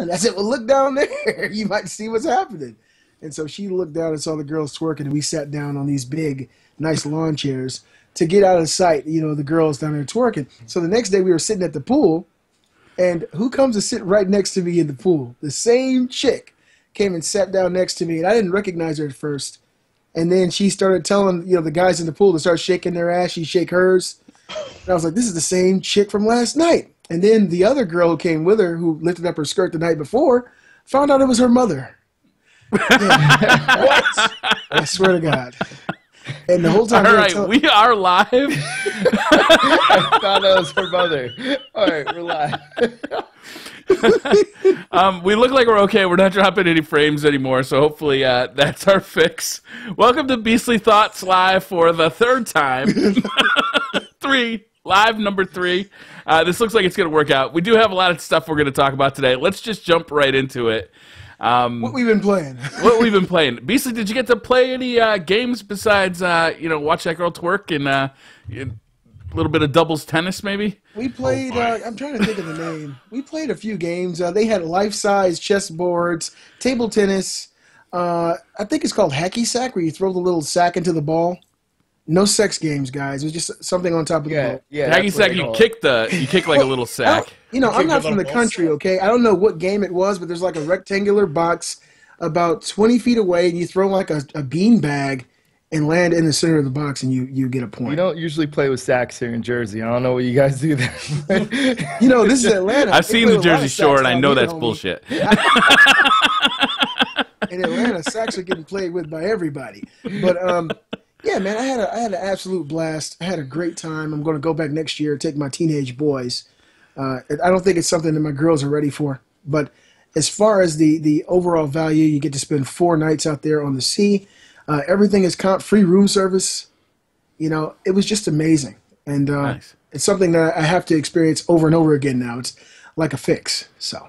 on? I said, well, look down there. you might see what's happening. And so she looked down and saw the girls twerking, and we sat down on these big, nice lawn chairs to get out of sight, you know, the girls down there twerking. So the next day we were sitting at the pool, and who comes to sit right next to me in the pool? The same chick came and sat down next to me, and I didn't recognize her at first. And then she started telling, you know, the guys in the pool to start shaking their ass. She shake hers. And I was like, this is the same chick from last night. And then the other girl who came with her, who lifted up her skirt the night before, found out it was her mother. Yeah. what? I swear to God. And the whole time, all right, tell- we are live. I thought out it was her mother. All right, we're live. um, we look like we're okay. We're not dropping any frames anymore, so hopefully uh, that's our fix. Welcome to Beastly Thoughts Live for the third time. three live number three. Uh, this looks like it's going to work out. We do have a lot of stuff we're going to talk about today. Let's just jump right into it. Um, what we've been playing. what we've been playing. Beastly, did you get to play any uh, games besides uh, you know watch that girl twerk and uh, a little bit of doubles tennis maybe? We played. Oh, uh, I'm trying to think of the name. We played a few games. Uh, they had life size chess boards, table tennis. Uh, I think it's called hacky sack, where you throw the little sack into the ball. No sex games, guys. It was just something on top of yeah, the ball. Yeah, hacky sack. You kick the. You kick like a little sack. You know, I'm not from the country, okay? I don't know what game it was, but there's like a rectangular box about 20 feet away, and you throw like a, a bean bag and land in the center of the box, and you you get a point. We don't usually play with sacks here in Jersey. I don't know what you guys do there. you know, this is Atlanta. I've seen the Jersey Shore, and I know that's bullshit. in Atlanta, sacks are getting played with by everybody. But um, yeah, man, I had a, I had an absolute blast. I had a great time. I'm going to go back next year take my teenage boys. Uh, I don't think it's something that my girls are ready for. But as far as the the overall value, you get to spend four nights out there on the sea. Uh, everything is comp free room service. You know, it was just amazing, and uh, nice. it's something that I have to experience over and over again now. It's like a fix. So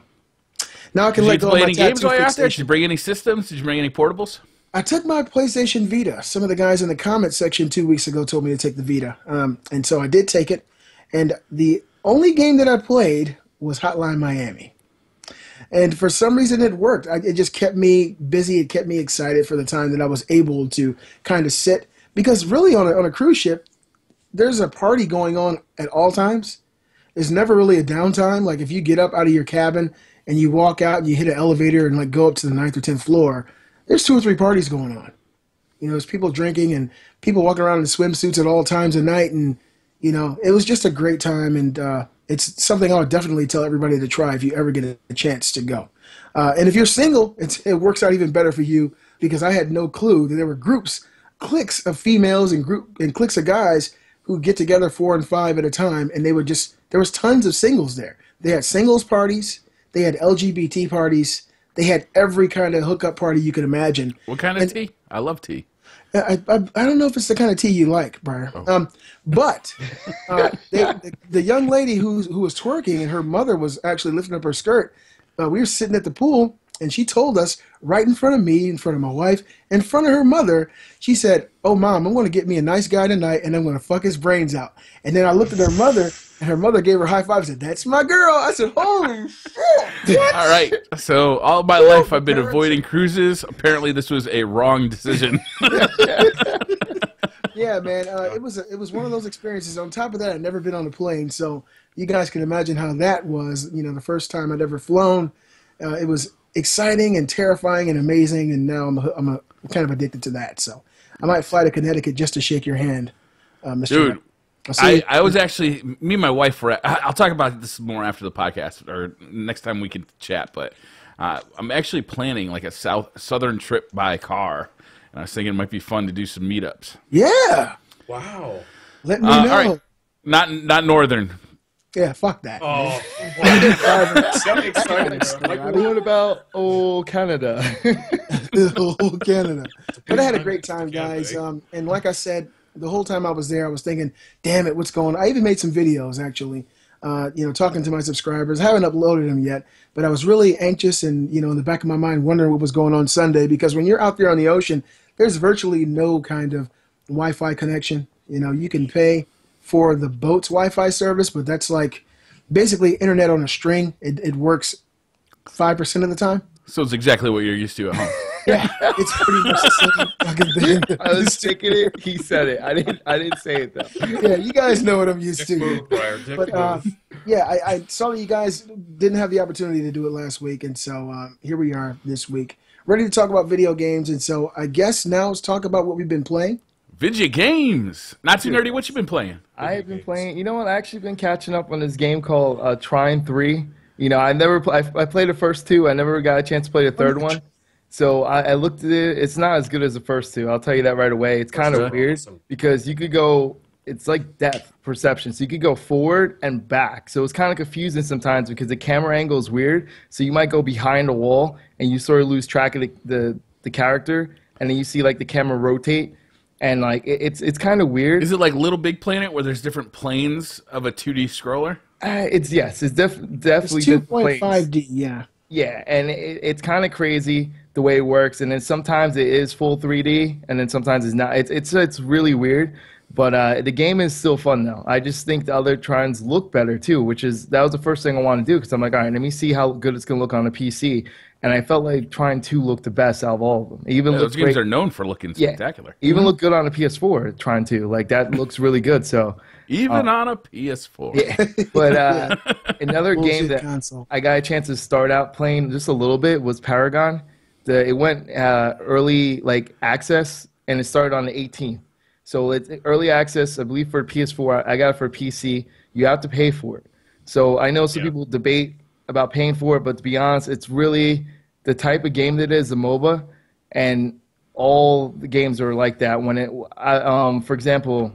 now I can let you go play of my any games while you're out there? Did you bring any systems? Did you bring any portables? I took my PlayStation Vita. Some of the guys in the comment section two weeks ago told me to take the Vita, um, and so I did take it. And the only game that I played was Hotline Miami, and for some reason it worked. I, it just kept me busy. It kept me excited for the time that I was able to kind of sit because really on a, on a cruise ship, there's a party going on at all times. There's never really a downtime. Like if you get up out of your cabin and you walk out and you hit an elevator and like go up to the ninth or tenth floor there's two or three parties going on. You know, there's people drinking and people walking around in swimsuits at all times of night, and you know, it was just a great time, and uh, it's something I would definitely tell everybody to try if you ever get a chance to go. Uh, and if you're single, it works out even better for you because I had no clue that there were groups, cliques of females and group and cliques of guys who get together four and five at a time, and they would just there was tons of singles there. They had singles parties, they had LGBT parties they had every kind of hookup party you could imagine. What kind of and, tea? I love tea. I, I, I, don't know if it's the kind of tea you like, Brian. Oh. Um, but uh, they, the, the, young lady who who was twerking and her mother was actually lifting up her skirt. Uh, we were sitting at the pool, and she told us right in front of me, in front of my wife, in front of her mother. She said, "Oh, mom, I'm going to get me a nice guy tonight, and I'm going to fuck his brains out." And then I looked at her mother, and her mother gave her a high five and said, That's my girl. I said, Holy shit. All right. So, all my life, I've been avoiding cruises. Apparently, this was a wrong decision. yeah, man. Uh, it was a, it was one of those experiences. On top of that, I'd never been on a plane. So, you guys can imagine how that was. You know, the first time I'd ever flown. Uh, it was exciting and terrifying and amazing. And now I'm, a, I'm, a, I'm kind of addicted to that. So, I might fly to Connecticut just to shake your hand, uh, Mr. Dude. I, I was actually me and my wife were. I'll talk about this more after the podcast or next time we can chat. But uh, I'm actually planning like a south southern trip by car, and I was thinking it might be fun to do some meetups. Yeah. Wow. Let me uh, know. All right. Not not northern. Yeah, fuck that. Oh, like, what about old Canada? old Canada. But I had a great time, guys. Um, and like I said, the whole time I was there, I was thinking, damn it, what's going on? I even made some videos, actually, uh, you know, talking to my subscribers. I haven't uploaded them yet, but I was really anxious and, you know, in the back of my mind, wondering what was going on Sunday because when you're out there on the ocean, there's virtually no kind of Wi Fi connection. You know, you can pay for the boat's Wi Fi service, but that's like basically internet on a string. It, it works five percent of the time. So it's exactly what you're used to at home. Yeah, it's pretty much the same fucking thing. I was taking it. He said it. I didn't. I didn't say it though. yeah, you guys know what I'm used Dick to. move, But uh, yeah, I, I saw that you guys didn't have the opportunity to do it last week, and so uh, here we are this week, ready to talk about video games. And so I guess now let's talk about what we've been playing. Video games. Not too nerdy. What you been playing? I've been playing. You know what? I actually been catching up on this game called uh, Trine Three. You know, I never. Pl- I, I played the first two. I never got a chance to play the third one. So I, I looked at it. It's not as good as the first two. I'll tell you that right away. It's kind of weird awesome. because you could go. It's like depth perception. So you could go forward and back. So it's kind of confusing sometimes because the camera angle is weird. So you might go behind a wall and you sort of lose track of the the, the character, and then you see like the camera rotate, and like it, it's it's kind of weird. Is it like Little Big Planet where there's different planes of a 2D scroller? Uh, it's yes, it's def- It's definitely two the point planes. five D. Yeah, Yeah, and it, it's kind of crazy the way it works, and then sometimes it is full 3D, and then sometimes it's not. It's it's it's really weird, but uh, the game is still fun though. I just think the other trines look better too, which is that was the first thing I wanted to do because I'm like, all right, let me see how good it's gonna look on a PC, and I felt like Trine Two looked the best out of all of them. Even Yeah, looked those games great. are known for looking Yeah. spectacular. even look good on a PS4. Trine Two, like that looks really good. So. Even on a PS4. Yeah, but uh, another game that console. I got a chance to start out playing just a little bit was Paragon. The it went uh, early like access and it started on the 18th. So it's early access, I believe for PS4. I got it for PC. You have to pay for it. So I know some Yeah. people debate about paying for it, but to be honest, it's really the type of game that it is, a MOBA, and all the games are like that. When it, I, um, for example,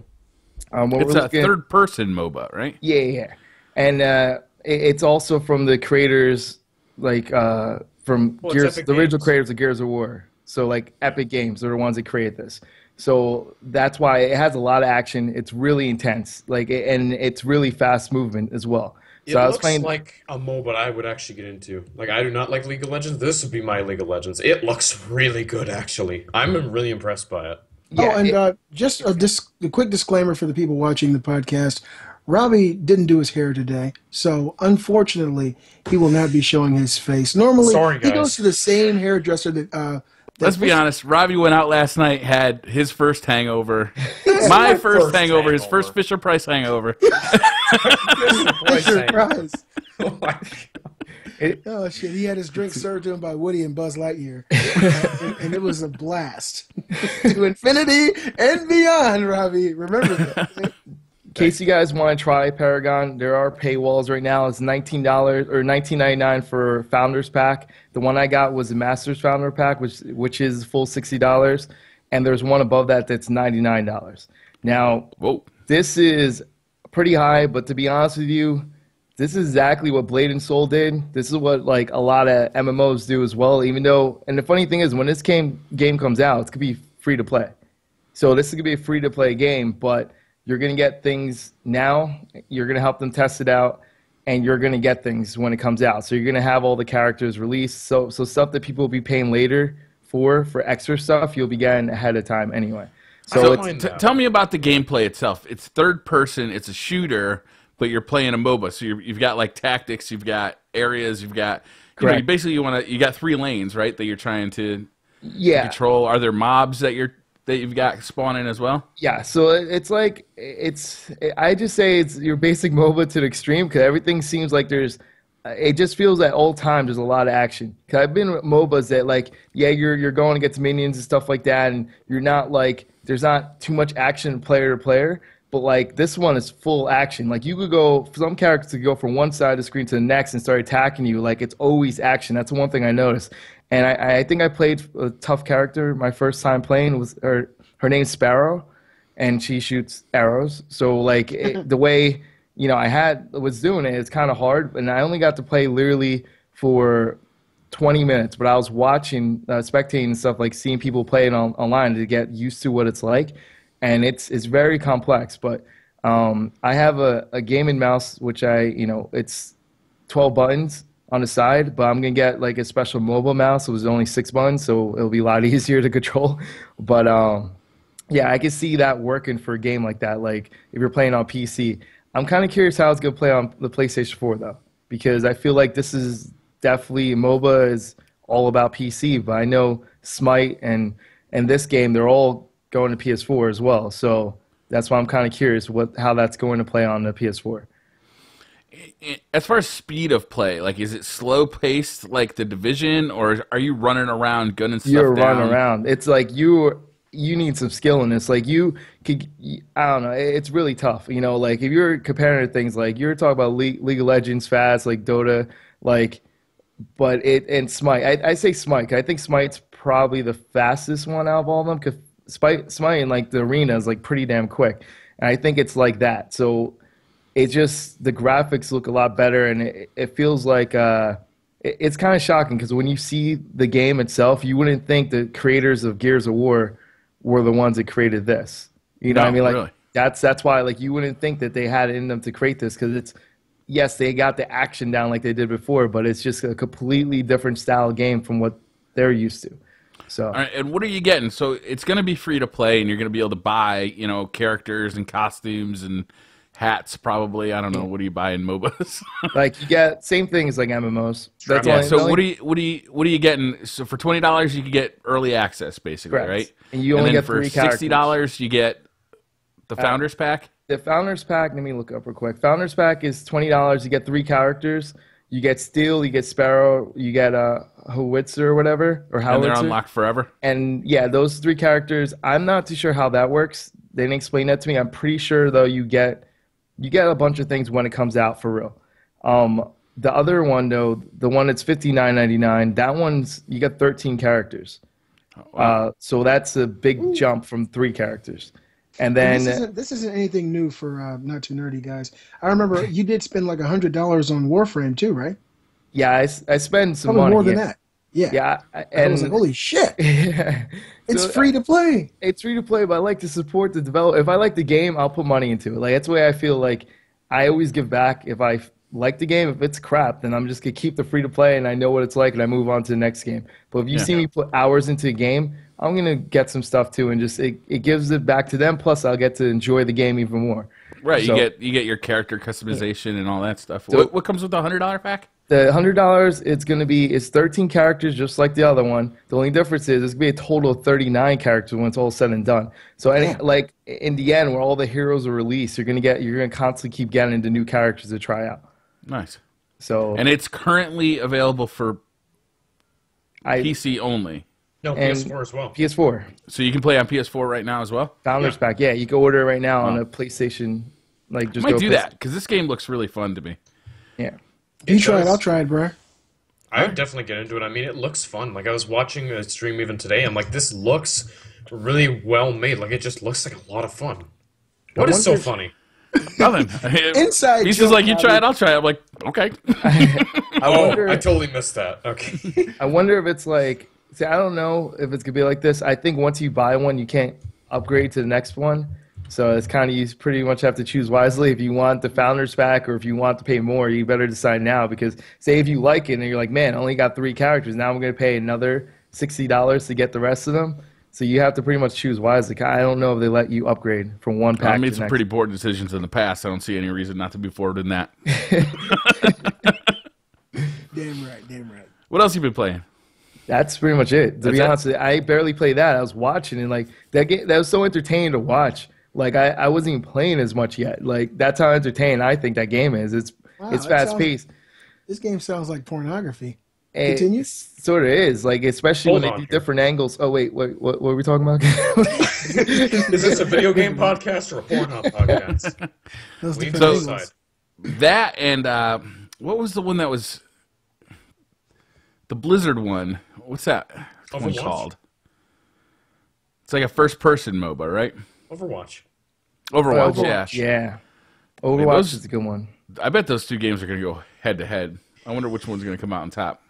um, what It's we're a looking- third person MOBA, right? yeah, yeah, yeah. and uh, it, it's also from the creators, like uh, from Well, it's Gears, Epic the original Games. creators of Gears of War. So like Epic Games are the ones that created this. So that's why it has a lot of action. It's really intense, like, and it's really fast movement as well. It So I was looks playing. like a MOBA I would actually get into. Like I do not like League of Legends. This would be my League of Legends. It looks really good actually. I'm really impressed by it. yeah, oh, and it- uh, just a, dis- a quick disclaimer for the people watching the podcast. Robbie didn't do his hair today, so unfortunately, he will not be showing his face. Normally, Sorry, he goes to the same hairdresser that. Uh, that Let's be honest. Robbie went out last night, had his first hangover. My first, first hangover, his first Fisher Price hangover. Fisher Price. Oh my God. Oh shit! He had his drink served to him by Woody and Buzz Lightyear, and, and it was a blast to infinity and beyond. Robbie, remember that? In case you guys want to try Paragon, there are paywalls right now. It's nineteen dollars or nineteen ninety nine for Founders Pack. The one I got was the Masters Founder Pack, which which is full sixty dollars, and there's one above that that's ninety nine dollars. Now Whoa. this is pretty high, but to be honest with you, this is exactly what Blade and Soul did. This is what like a lot of MMOs do as well. Even though, and the funny thing is, when this game game comes out, it's gonna be free to play. So this is gonna be a free to play game, but you're gonna get things now. You're gonna help them test it out, and you're gonna get things when it comes out. So you're gonna have all the characters released. So so stuff that people will be paying later for for extra stuff, you'll be getting ahead of time anyway. So don't it's mind T- tell me about the gameplay itself. It's third person. It's a shooter, but you're playing a MOBA. So you're, you've got like tactics. You've got areas. You've got you know, you basically you want to. You got three lanes, right? That you're trying to yeah. control. Are there mobs that you're that you've got spawning as well? Yeah, so it's like it's. I just say it's your basic MOBA to the extreme because everything seems like there's. It just feels at all times there's a lot of action. Cause I've been with MOBAs that like yeah you're you're going against minions and stuff like that, and you're not like there's not too much action player to player. But like this one is full action. Like you could go some characters could go from one side of the screen to the next and start attacking you. Like it's always action. That's one thing I noticed. And I, I think I played a tough character my first time playing was her her name's Sparrow and she shoots arrows. So like it, the way you know I had was doing it, it's kind of hard, and I only got to play literally for 20 minutes, but I was watching, uh, spectating and stuff like seeing people play it on, online to get used to what it's like, and it's it's very complex. But um, I have a, a game and mouse which I you know it's 12 buttons on the side, but I'm gonna get like a special mobile mouse. It was only six buttons, so it'll be a lot easier to control. But um, yeah, I can see that working for a game like that. Like if you're playing on PC, I'm kind of curious how it's gonna play on the PlayStation 4 though, because I feel like this is definitely MOBA is all about PC, but I know Smite and and this game they're all going to PS4 as well. So that's why I'm kind of curious what how that's going to play on the PS4. As far as speed of play, like is it slow paced like the division, or are you running around gunning stuff You're down? running around. It's like you you need some skill in this. Like you could, I don't know. It's really tough. You know, like if you're comparing to things like you're talking about League, League of Legends fast, like Dota, like, but it and Smite. I, I say Smite. I think Smite's probably the fastest one out of all of them. Cause Smite, Smite in like the arena is like pretty damn quick, and I think it's like that. So it just the graphics look a lot better, and it, it feels like. uh it- it's kind of shocking because when you see the game itself, you wouldn't think the creators of Gears of War were the ones that created this. You know No, what I mean? Like really. that's that's why like you wouldn't think that they had it in them to create this because it's yes they got the action down like they did before, but it's just a completely different style game from what they're used to. So right, and what are you getting? So it's going to be free to play, and you're going to be able to buy, you know, characters and costumes and hats. Probably, I don't know. What do you buy in MOBAs? like you get same thing as like MMOs. That's yeah. So what do you what do you what are you getting? So for twenty dollars, you can get early access, basically, Correct. right? And you only then get for $60 you get the Uh, founders pack. the founders pack let me look up real quick founders pack is $20 you get three characters you get steel you get sparrow you get uh howitzer or whatever or And they're howitzer unlocked forever. and yeah those three characters i'm not too sure how that works they didn't explain that to me i'm pretty sure though you get you get a bunch of things when it comes out for real um the other one though the one that's 59.99 that one's you get 13 characters uh so that's a big jump from three characters and And then this isn't this isn't anything new for uh, not too nerdy guys. I remember you did spend like hundred dollars on Warframe too, right? Yeah, I spend some Probably money. more than yeah. that. Yeah. Yeah, I- I and was like, holy shit! yeah. It's So, free to play. It's free to play, but I like to support the develop. If I like the game, I'll put money into it. Like that's the way I feel. Like I always give back. If I like the game, if it's crap, then I'm just gonna keep the free to play, and I know what it's like, and I move on to the next game. But if you Yeah. see me put hours into a game, I'm gonna get some stuff too, and just it, it gives it back to them. Plus, I'll get to enjoy the game even more. Right, you get you get your character customization and all that stuff. So- what, what comes with the hundred dollar pack? The hundred dollars, it's gonna be it's thirteen characters just like the other one. The only difference is it's gonna be a total of thirty nine characters when it's all said and done. So any, Yeah. like in the end, where all the heroes are released, you're gonna get you're gonna constantly keep getting into new characters to try out. Nice, So and it's currently available for I PC only, No, And- PS4 as well. PS4 so you can play on PS4 right now as well. Founders Yeah. Pack. Yeah, you can order it right now on a PlayStation. Like just I just might go do that because this game looks really fun to me. Yeah. You try it. I'll try it, bro. I would definitely get into it. I mean, it looks fun. Like I was watching a stream even today. I'm like, this looks really well made. Like it just looks like a lot of fun. What is so wonder- funny? Nothing. Inside He's just like, you try it, I'll try it. I'm like, okay. I Oh, wonder. I totally missed that. Okay. I wonder if it's like, see, I don't know if it's gonna be like this. I think once you buy one, you can't upgrade to the next one. So it's kind of you pretty much have to choose wisely. If you want the founders pack or if you want to pay more, you better decide now because say if you like it and you're like, man, I only got three characters, now I'm gonna pay another sixty dollars to get the rest of them. So you have to pretty much choose wisely. I don't know if they let you upgrade from one pack I made the some next. pretty important decisions in the past. I don't see any reason not to be forward in that. Damn right, damn right. What else you been playing? That's pretty much it. To That's be it? honest, I barely played that. I was watching and like that game that was so entertaining to watch. Like I, I wasn't even playing as much yet. Like that's how entertaining I think that game is. It's Wow, it's fast sounds- paced. This game sounds like pornography. It Continue. Sort of is. Like especially Hold when they do here. different angles. Oh wait, what what, what were we talking about? is this a video game podcast or a Pornhub podcast? Those We different to That and uh, what was the one that was the Blizzard one? What's that one Overwatch? called? It's like a first person MOBA, right? Overwatch. Overwatch, yeah. yeah. Overwatch those- is a good one. I bet those two games are going to go head to head. I wonder which one's going to come out on top.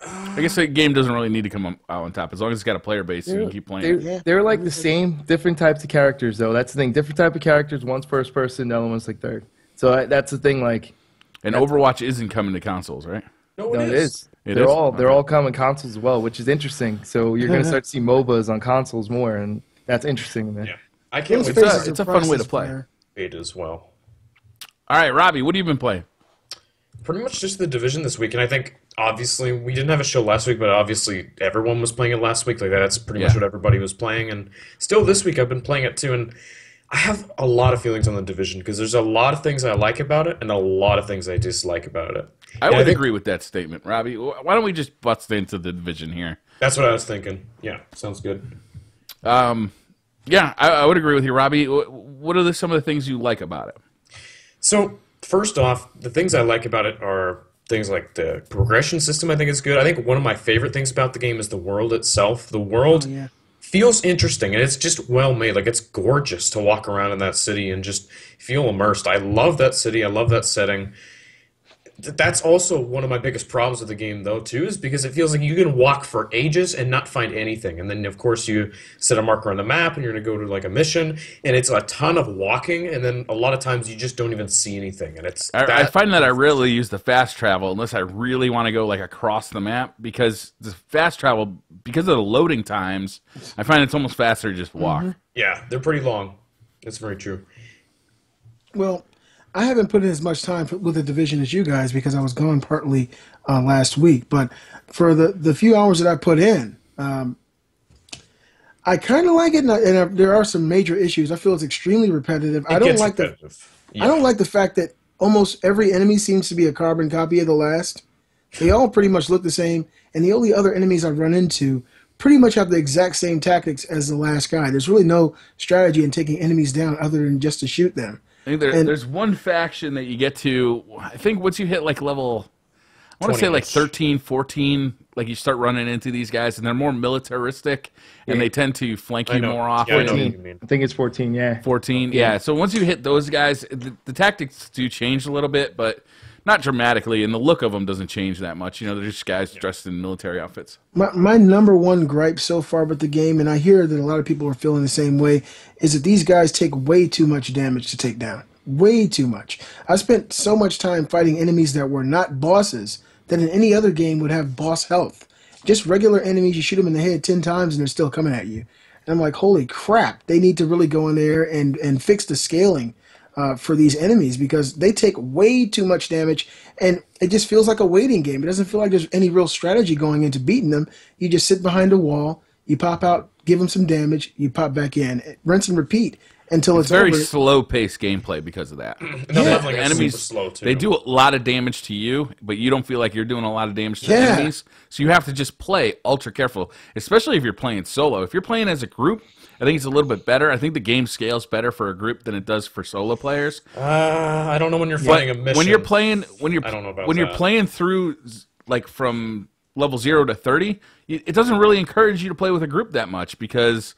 I guess the game doesn't really need to come out on top as long as it's got a player base. You can keep playing. They're. Yeah. they're like the same, different types of characters though. That's the thing. Different type of characters. One's first person, the other one's like third. So I, that's the thing. Like And Overwatch isn't coming to consoles, right? No, No, it it is. is. It they're is? all they're Okay. all coming consoles as well, which is interesting. So you're gonna start to see MOBAs on consoles more, and that's interesting. Man. Yeah. I can't Those wait It's a- it's a fun way to play. it as well. All right, Robbie, what have you been playing? Pretty much just the division this week, and I think obviously we didn't have a show last week, but obviously everyone was playing it last week. Like that's pretty much what everybody was playing, and still this week I've been playing it too. And I have a lot of feelings on the division because there's a lot of things I like about it and a lot of things I dislike about it. I And would think agree with that statement, Robbie. Why don't we just bust into the division here? That's what I was thinking. Yeah, sounds good. Um, yeah, I, I would agree with you, Robbie. What are the, some of the things you like about it? So first off, the things I like about it are things like the progression system. I think is good. I think one of my favorite things about the game is the world itself. The world oh, yeah. feels interesting and it's just well made. Like it's gorgeous to walk around in that city and just feel immersed. I love that city. I love that setting. Th- That's also one of my biggest problems with the game, though, too, is because it feels like you can walk for ages and not find anything. And then, of course, you set a marker on the map and you're going to go to like a mission, and it's a ton of walking. And then a lot of times you just don't even see anything. And it's I, I find that I really use the fast travel unless I really want to go like across the map because the fast travel because of the loading times, I find it's almost faster to just walk. Mm-hmm. yeah, they're pretty long. That's very true. Well, I haven't put in as much time for, with the division as you guys because I was gone partly uh, last week. But for the, the few hours that I put in, um, I kind of like it, and, I, and I, there are some major issues. I feel it's extremely repetitive. I don't like the repetitive. I don't like the fact that almost every enemy seems to be a carbon copy of the last. They all pretty much look the same, and the only other enemies I've run into pretty much have the exact same tactics as the last guy. There's really no strategy in taking enemies down other than just to shoot them. I think there, And- there's one faction that you get to. I think once you hit like level, I want to say like 13, 14, like you start running into these guys, and they're more militaristic, and they tend to flank you know. more Yeah, I often. know what you mean. I think it's 14. Yeah. 14, yeah. So once you hit those guys, the, the tactics do change a little bit, but not dramatically, and the look of them doesn't change that much. You know, they're just guys dressed in military outfits. My, my number one gripe so far with the game, and I hear that a lot of people are feeling the same way, is that these guys take way too much damage to take down. Way too much. I spent so much time fighting enemies that were not bosses that in any other game would have boss health. Just regular enemies, you shoot them in the head 10 times and they're still coming at you. And I'm like, holy crap, they need to really go in there and, and fix the scaling uh, for these enemies because they take way too much damage and it just feels like a waiting game. It doesn't feel like there's any real strategy going into beating them. You just sit behind a wall, you pop out, give them some damage, you pop back in, rinse and repeat until it's, It's very over. slow paced gameplay because of that. And the Yeah. leveling The is enemies slow too. they do a lot of damage to you, but you don't feel like you're doing a lot of damage to the Yeah. enemies. So you have to just play ultra careful, especially if you're playing solo. If you're playing as a group, I think it's a little bit better. I think the game scales better for a group than it does for solo players. Uh, I don't know when you're But fighting a mission. when you're playing when you're I don't know about when you're playing through like from level 0 to 30, it it doesn't really encourage you to play with a group that much because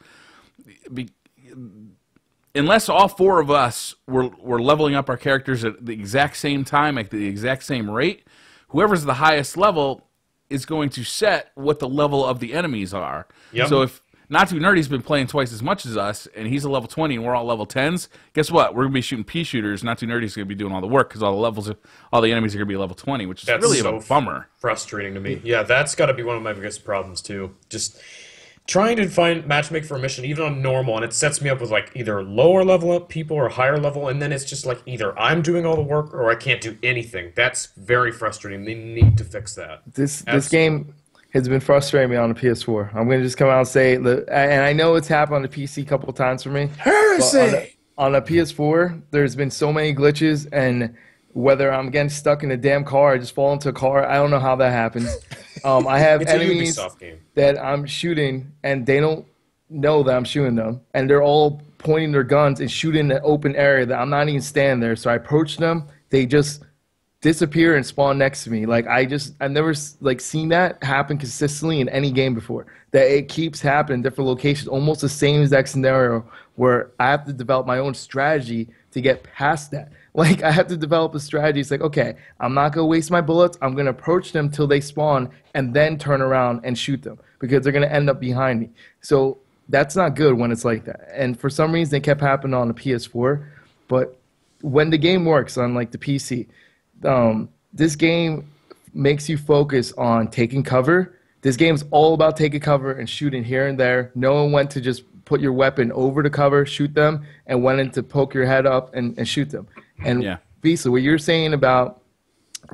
be, unless all four of us were, were leveling up our characters at the exact same time at the exact same rate, whoever's the highest level is going to set what the level of the enemies are. Yep. So if not too nerdy's been playing twice as much as us, and he's a level twenty, and we're all level tens. Guess what? We're gonna be shooting pea shooters. Not too nerdy's gonna be doing all the work because all the levels, of, all the enemies are gonna be level twenty, which is That's really so a bummer. frustrating to me. Yeah, that's got to be one of my biggest problems too. Just trying to find matchmake for a mission even on normal, and it sets me up with like either lower level up people or higher level, and then it's just like either I'm doing all the work or I can't do anything. That's very frustrating. They need to fix that. This this game has been frustrating me on the PS4. I'm gonna just come out and say, and I know it's happened on the PC a couple of times for me. Heresy! a, on a PS4, there's been so many glitches, and whether I'm getting stuck in a damn car, I just fall into a car. I don't know how that happens. Um, I have enemies that I'm shooting, and they don't know that I'm shooting them, and they're all pointing their guns and shooting in the open area that I'm not even standing there. So I approach them, they just disappear and spawn next to me. Like I just I've never like seen that happen consistently in any game before. That it keeps happening in different locations, almost the same exact scenario where I have to develop my own strategy to get past that. Like I have to develop a strategy. It's like, okay, I'm not gonna waste my bullets. I'm gonna approach them till they spawn and then turn around and shoot them because they're gonna end up behind me. So that's not good when it's like that. And for some reason, it kept happening on the PS4. But when the game works on like the PC, um, this game makes you focus on taking cover. This game's all about taking cover and shooting here and there. No one went to just put your weapon over the cover, shoot them, and went in to poke your head up and, and shoot them. And Yeah. Beastly, what you're saying about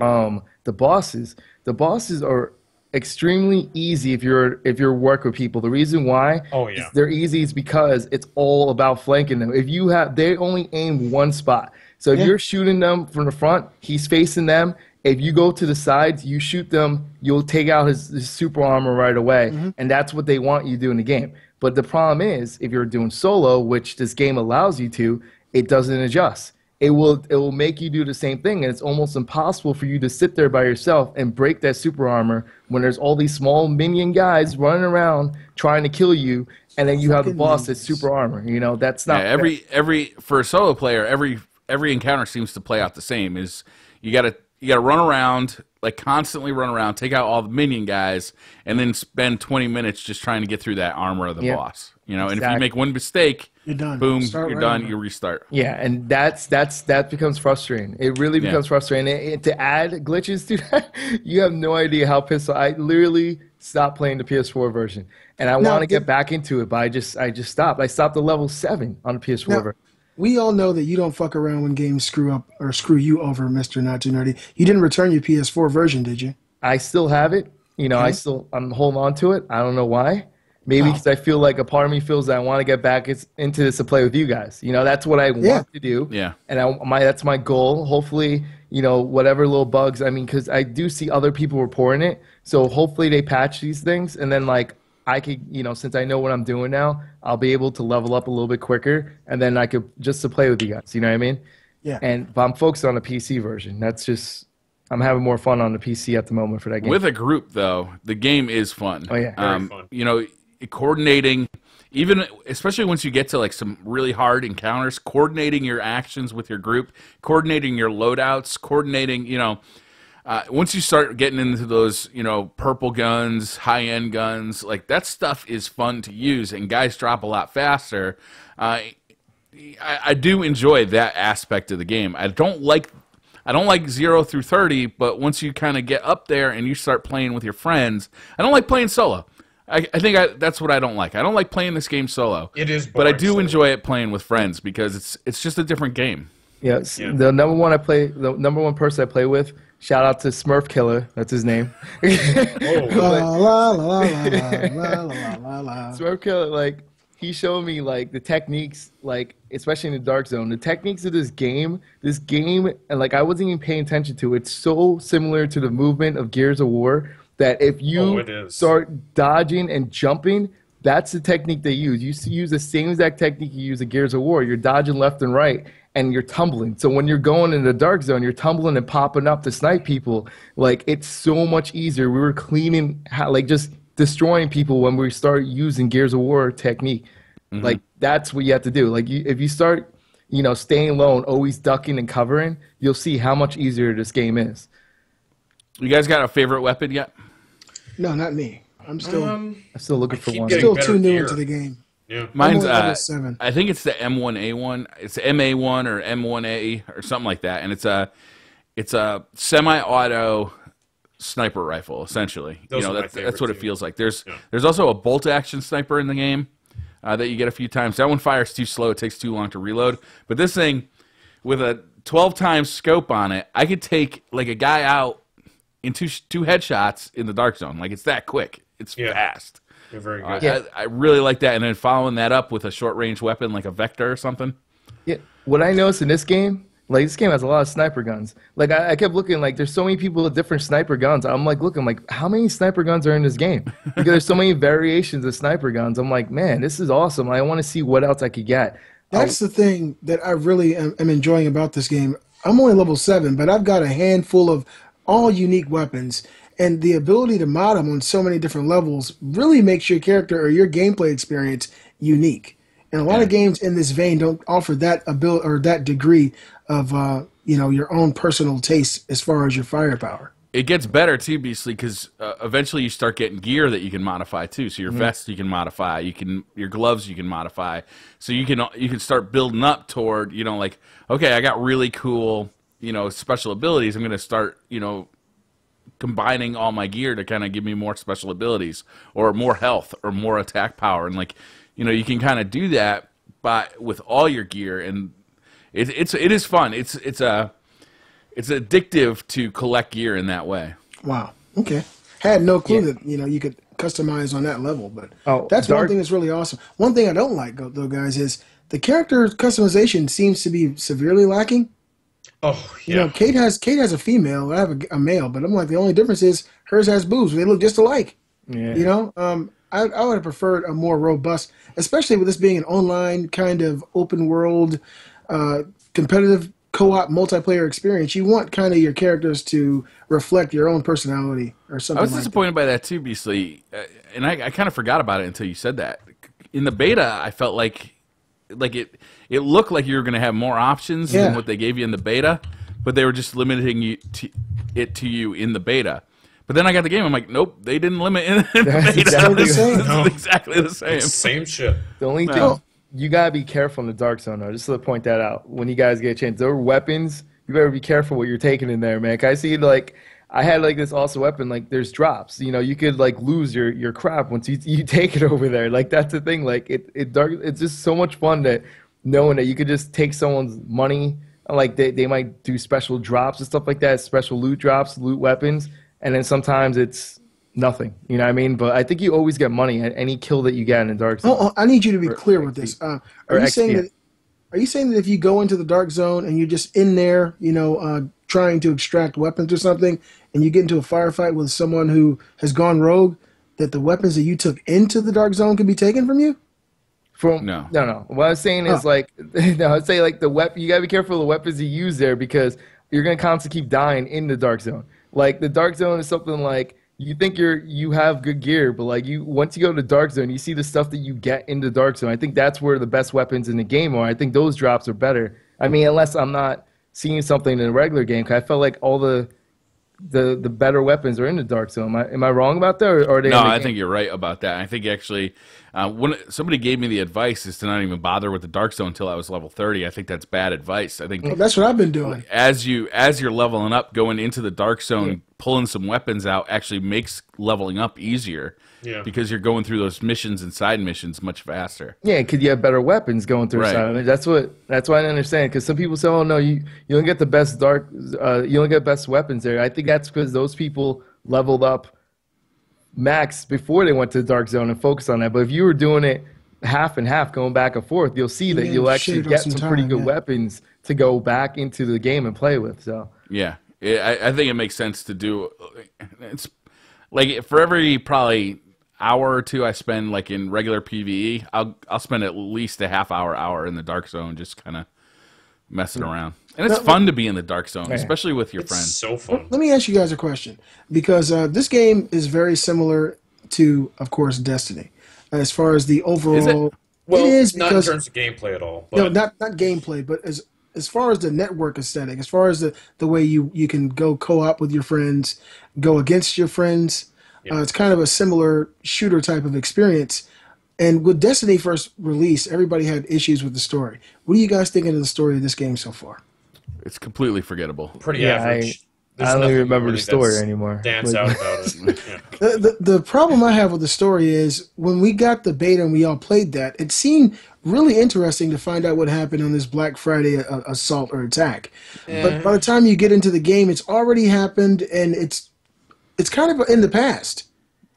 um, the bosses, the bosses are extremely easy if you're if you're work with people. The reason why Oh, yeah. they're easy is because it's all about flanking them. If you have they only aim one spot. So if Yeah. you're shooting them from the front, he's facing them. If you go to the sides, you shoot them, you'll take out his, his super armor right away. Mm-hmm. And that's what they want you to do in the game. But the problem is, if you're doing solo, which this game allows you to, it doesn't adjust. It will it will make you do the same thing, and it's almost impossible for you to sit there by yourself and break that super armor when there's all these small minion guys running around trying to kill you, and then you have the Fucking boss that's super armor. You know that's not Yeah, every every for a solo player, every every encounter seems to play out the same. Is you gotta you gotta run around like constantly run around, take out all the minion guys, and then spend twenty minutes just trying to get through that armor of the Yeah. boss. You know, and if you make one mistake, You're done. boom, Start you're right done. over. You restart. Yeah, and that's that's that becomes frustrating. It really Yeah. becomes frustrating. It- it- to add glitches to that, you have no idea how pissed. I literally stopped playing the PS4 version, and I Now, want to get back into it, but I just I just stopped. I stopped at level seven on the PS4 Now, version. We all know that you don't fuck around when games screw up or screw you over, Mister Not Too Nerdy. You didn't return your PS4 version, did you? I still have it. You know, I still I'm holding on to it. I don't know why. Maybe Oh. because I feel like a part of me feels that I want to get back into this to play with you guys. You know, that's what I Yeah. want to do. Yeah. and I, my that's my goal. Hopefully, you know, whatever little bugs. I mean, because I do see other people reporting it, so hopefully they patch these things, and then like I could, you know, since I know what I'm doing now, I'll be able to level up a little bit quicker, and then I could just to play with you guys. You know what I mean? Yeah. And but I'm focused on the PC version. That's just I'm having more fun on the PC at the moment for that game. With a group, though, the game is fun. Oh, yeah. Very um, fun. You know, coordinating, even especially once you get to like some really hard encounters, coordinating your actions with your group, coordinating your loadouts, coordinating, you know, uh, once you start getting into those, you know, purple guns, high end guns, like that stuff is fun to use, and guys drop a lot faster. Uh, I, I do enjoy that aspect of the game. I don't like I don't like zero through thirty, but once you kind of get up there and you start playing with your friends, I don't like playing solo. I, I think I, that's what I don't like. I don't like playing this game solo. It is but I do solo. enjoy it playing with friends because it's it's just a different game. Yes, Yeah. the number one I play, the number one person I play with. Shout out to Smurf Killer. That's his name. Smurf Killer, like, he showed me, like, the techniques, like, especially in the dark zone, the techniques of this game, this game, and, like, I wasn't even paying attention to. It's so similar to the movement of Gears of War that if you oh, start dodging and jumping, that's the technique they use. You use the same exact technique you use in Gears of War. You're dodging left and right, and you're tumbling. So when you're going in the dark zone, you're tumbling and popping up to snipe people. Like it's so much easier. We were cleaning, like just destroying people when we start using Gears of War technique. Like that's what you have to do. Like you, if you start, you know, staying low and always ducking and covering, you'll see how much easier this game is. You guys got a favorite weapon yet? No, not me. I'm still um, I'm still looking for keep one. getting- still too new gear. into the game. Yeah. Mine's uh, seven. I think it's the M1A1. It's MA1 or M1A or something like that, and it's a it's a semi-auto sniper rifle essentially. Those you know, are my that's, that's favorite, what it feels like. There's Yeah. there's also a bolt action sniper in the game uh, that you get a few times. That one fires too slow; it takes too long to reload. But this thing with a 12 times scope on it, I could take like a guy out in two two headshots in the dark zone. Like it's that quick. It's Yeah. fast. You're very I, good. I, I really like that, and then following that up with a short range weapon like a Vector or something. Yeah. What I noticed in this game, like this game has a lot of sniper guns. Like I, I kept looking, like there's so many people with different sniper guns. I'm like looking, like how many sniper guns are in this game? Because there's so many variations of sniper guns. I'm like, man, this is awesome. I want to see what else I could get. That's the thing that I really am, am enjoying about this game. I'm only level seven, but I've got a handful of all unique weapons, and the ability to mod them on so many different levels really makes your character or your gameplay experience unique. And a lot of games in this vein don't offer that ability or that degree of uh, you know your own personal taste as far as your firepower. It gets better too, Beastly, because uh, eventually you start getting gear that you can modify too. So your vest you can modify, you can your gloves you can modify. So you can you can start building up toward you know like okay, I got really cool you know special abilities. I'm gonna start you know combining all my gear to kind of give me more special abilities or more health or more attack power and like you know you can kind of do that by with all your gear and it, it's it is fun it's it's a it's addictive to collect gear in that way Wow. Okay. Had no clue Yeah. that you know you could customize on that level, but Oh, that's one thing that's really awesome. One thing I don't like though, though, guys, is the character customization seems to be severely lacking. Oh You know, Kate has Kate has a female, I have a, a male, but I'm like the only difference is hers has boobs. They look just alike. Yeah. You know, um, I, I would have preferred a more robust, especially with this being an online kind of open world, uh, competitive co-op multiplayer experience. You want kind of your characters to reflect your own personality or something. I was like that. disappointed by that too, Beastly, uh, and I, I kind of forgot about it until you said that. In the beta, I felt like like it it looked like you were going to have more options Yeah. than what they gave you in the beta, but they were just limiting you to, it to you in the beta. But then I got the game. I'm like, nope, they didn't limit in the That's beta. exactly the is same. exactly the same. Same shit. The only thing No. you gotta be careful in the dark zone, though. Just to point that out, when you guys get a chance, there are weapons. You better be careful what you're taking in there, man. 'Cause I see like I had like this awesome weapon. Like there's drops. You know, you could like lose your your crap once you you take it over there. Like that's the thing. Like it it dark. It's just so much fun that knowing that you could just take someone's money. Like they they might do special drops and stuff like that, special loot drops, loot weapons, and then sometimes it's nothing. You know what I mean? But I think you always get money at any kill that you get in the dark zone. Oh, oh, I need you to be clear with this. Uh, are or you saying that? Are you saying that if you go into the dark zone and you're just in there, you know, uh, trying to extract weapons or something, and you get into a firefight with someone who has gone rogue, that the weapons that you took into the dark zone can be taken from you? From No. no, no. What I was saying is Oh. like, no, I'd say like the weapon. You gotta be careful of the weapons you use there because you're gonna constantly keep dying in the dark zone. Like the dark zone is something like you think you're you have good gear, but like you once you go to the dark zone, you see the stuff that you get in the dark zone. I think that's where the best weapons in the game are. I think those drops are better. I mean, unless I'm not seeing something in a regular game, cause I felt like all the the the better weapons are in the dark zone. Am I, am I wrong about that, or, or are they? No, I game? think you're right about that. I think actually, uh, when somebody gave me the advice is to not even bother with the dark zone until I was level 30. I think that's bad advice. I think Well, that's what I've been doing. as you as you're leveling up, going into the dark zone, pulling some weapons out actually makes leveling up easier. Yeah. Because you're going through those missions and side missions much faster. Yeah, because you have better weapons going through Right. silent. That's what. That's why I understand. Because some people say, "Oh no, you you don't get the best dark. Uh, you don't get best weapons there." I think that's because those people leveled up max before they went to the dark zone and focused on that. But if you were doing it half and half, going back and forth, you'll see that Yeah, you'll actually get some some, pretty good yeah. weapons to go back into the game and play with. So Yeah, I, I think it makes sense to do. It's like for every probably hour or two I spend like in regular PVE, I'll I'll spend at least a half hour hour in the dark zone, just kind of messing around. And it's No, fun to be in the dark zone, especially with your It's friends. so fun. Let me ask you guys a question because uh, this game is very similar to, of course, Destiny, as far as the overall. Well, it is not in terms of gameplay at all. But no, not not gameplay, but as as far as the network aesthetic, as far as the the way you you can go co-op with your friends, go against your friends. Uh, it's kind of a similar shooter type of experience. And with Destiny first release, everybody had issues with the story. What are you guys thinking of the story of this game so far? It's completely forgettable. pretty Yeah, average. I don't even nothing remember the story anymore. Dance Like- out about it. Yeah. The, the the problem I have with the story is when we got the beta and we all played that, it seemed really interesting to find out what happened on this Black Friday uh, assault or attack. But by the time you get into the game, it's already happened and it's it's kind of in the past.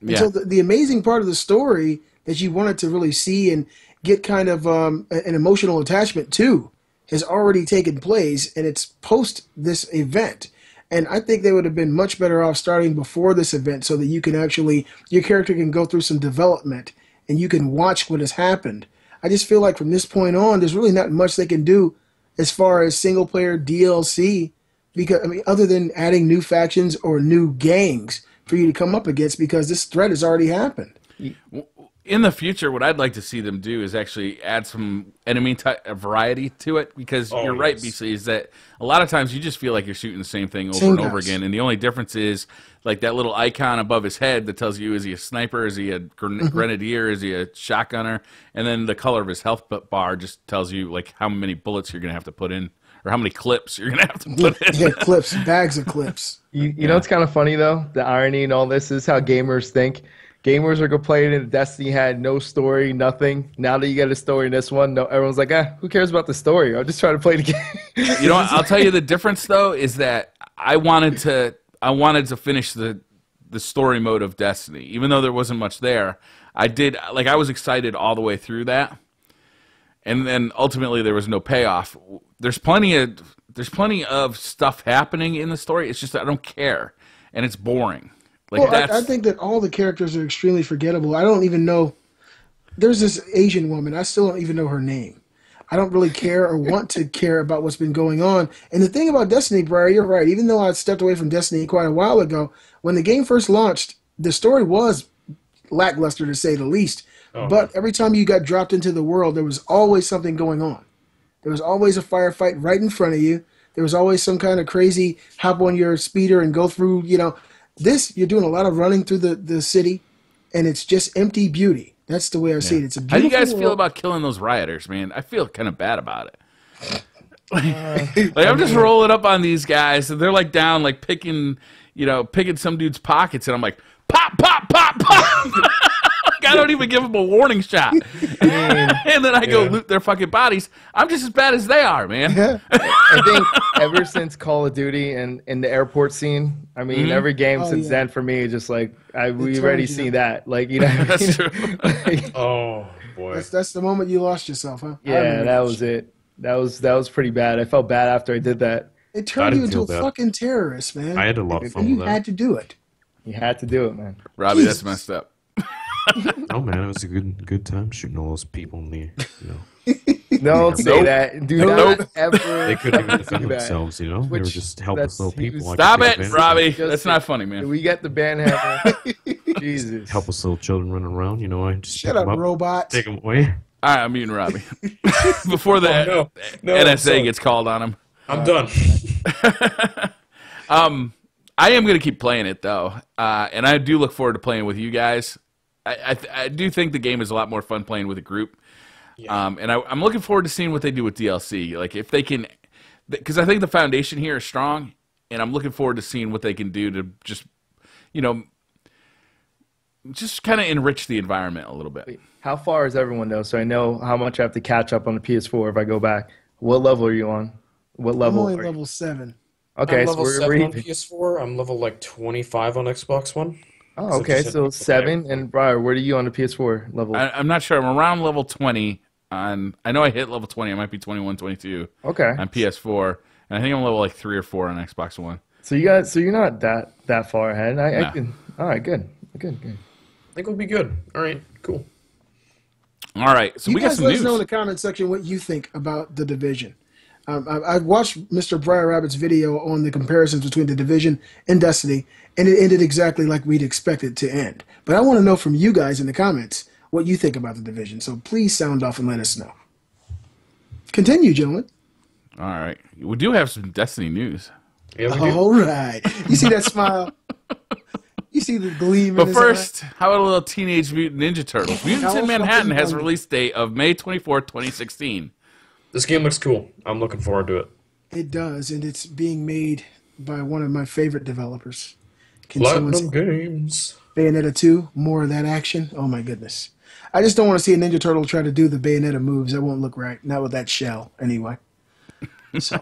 And Yeah. so the, the amazing part of the story that you wanted to really see and get kind of um, an emotional attachment to has already taken place and it's post this event. And I think they would have been much better off starting before this event so that you can actually, your character can go through some development and you can watch what has happened. I just feel like from this point on, there's really not much they can do as far as single player DLC because I mean, other than adding new factions or new gangs for you to come up against, because this threat has already happened. in the future, what I'd like to see them do is actually add some enemy type variety to it because Oh, you're right, yes. BC, is that a lot of times you just feel like you're shooting the same thing over Same and over guys. again, and the only difference is like that little icon above his head that tells you is he a sniper, is he a gren- Mm-hmm. grenadier, is he a shotgunner, and then the color of his health bar just tells you like how many bullets you're gonna have to put in or how many clips you're gonna have to put in. Yeah, clips, bags of clips. You, you know it's kind of funny though? The irony in all this is how gamers think. Gamers are complaining that Destiny had no story, nothing. Now that you get a story in this one, no, everyone's like, ah, who cares about the story? I'm just trying to play the game. You know, what? I'll tell you the difference though is that I wanted to I wanted to finish the the story mode of Destiny. Even though there wasn't much there, I did like I was excited all the way through that, and then ultimately there was no payoff. There's plenty of there's plenty of stuff happening in the story. It's just that I don't care, and it's boring. Like well, that's I, I think that all the characters are extremely forgettable. I don't even know. There's this Asian woman. I still don't even know her name. I don't really care or want to care about what's been going on. And the thing about Destiny, Briar, you're right. Even though I stepped away from Destiny quite a while ago, when the game first launched, the story was lackluster to say the least. Oh. But every time you got dropped into the world, there was always something going on. There was always a firefight right in front of you. There was always some kind of crazy hop on your speeder and go through, you know. This, you're doing a lot of running through the, the city, and it's just empty beauty. That's the way I see it. It's a How do you guys feel about killing those rioters, man? I feel kind of bad about it. Uh, like I'm just rolling up on these guys, and they're like down, like picking, you know, picking some dude's pockets, and I'm like, pop, pop, pop, pop. like I don't even give them a warning shot, and then I go Yeah. loot their fucking bodies. I'm just as bad as they are, man. Yeah. I think ever since Call of Duty and in the airport scene, I mean, mm-hmm. every game Oh, since yeah. then for me, is just like I we already you. seen that. Like you know, what I That's mean? true. Like, Oh boy. That's that's the moment you lost yourself, huh? Yeah, that was it. That was that was pretty bad. I felt bad after I did that. It turned you into a bad. fucking terrorist, man. I had a lot of And fun you with that. had to do it. You had to do it, man. Robbie, that's Jesus. messed up. Oh man, it was a good good time shooting all those people in the you know Don't say Nope. that. Do Nope. not ever. they couldn't even defend do that. themselves. You know, they were just helpless that's- little people. was- Stop it, Robbie. Just- That's not funny, man. We get the ban hammer. Jesus. Helpless little children running around. You know, I just Shut up, them up, robot. take them away. All right, I'm muting Robbie before the Oh, no. No, NSA gets called on him. I'm done. Um, I am going to keep playing it though, uh, and I do look forward to playing with you guys. I, I, th- I do think the game is a lot more fun playing with a group, um, and I, I'm looking forward to seeing what they do with DLC. Like if they can, because I think the foundation here is strong, and I'm looking forward to seeing what they can do to just, you know, just kind of enrich the environment a little bit. How far is everyone though? So I know how much I have to catch up on the PS4 if I go back. What level are you on? What I'm level? only are you- level seven. Okay, I'm so level we're, we're seven on. PS4. I'm level like 25 on Xbox One. Oh, okay. So hit- seven and Briar, where are you on the PS4 level? I, I'm not sure. I'm around level 20 on. I know I hit level 20. I might be 21, 22 okay. on PS4, and I think I'm level like three or four on Xbox One. So you got so you're not that that far ahead. I, No. I can. All right. Good. Good. Good. I think it'll be good. All right, cool. All right, so you we got guys some let news. us know in the comment section what you think about the division. Um, I, I watched Mr. Briar Rabbit's video on the comparisons between the division and Destiny, and it ended exactly like we'd expected it to end. But I want to know from you guys in the comments what you think about the division. So please sound off and let us know. Continue, gentlemen. All right, we do have some Destiny news, Yeah, we. All right. You see that smile? You see the gleam in but his first, how about a little Teenage Mutant Ninja Turtles? Mutants in Manhattan has a release date of May 24th, 2016. This game looks cool. I'm looking forward to it. It does, and it's being made by one of my favorite developers. Can Platinum Games. Bayonetta 2, more of that action? Oh my goodness. I just don't want to see a Ninja Turtle try to do the Bayonetta moves. That won't look right. Not with that shell, anyway. So,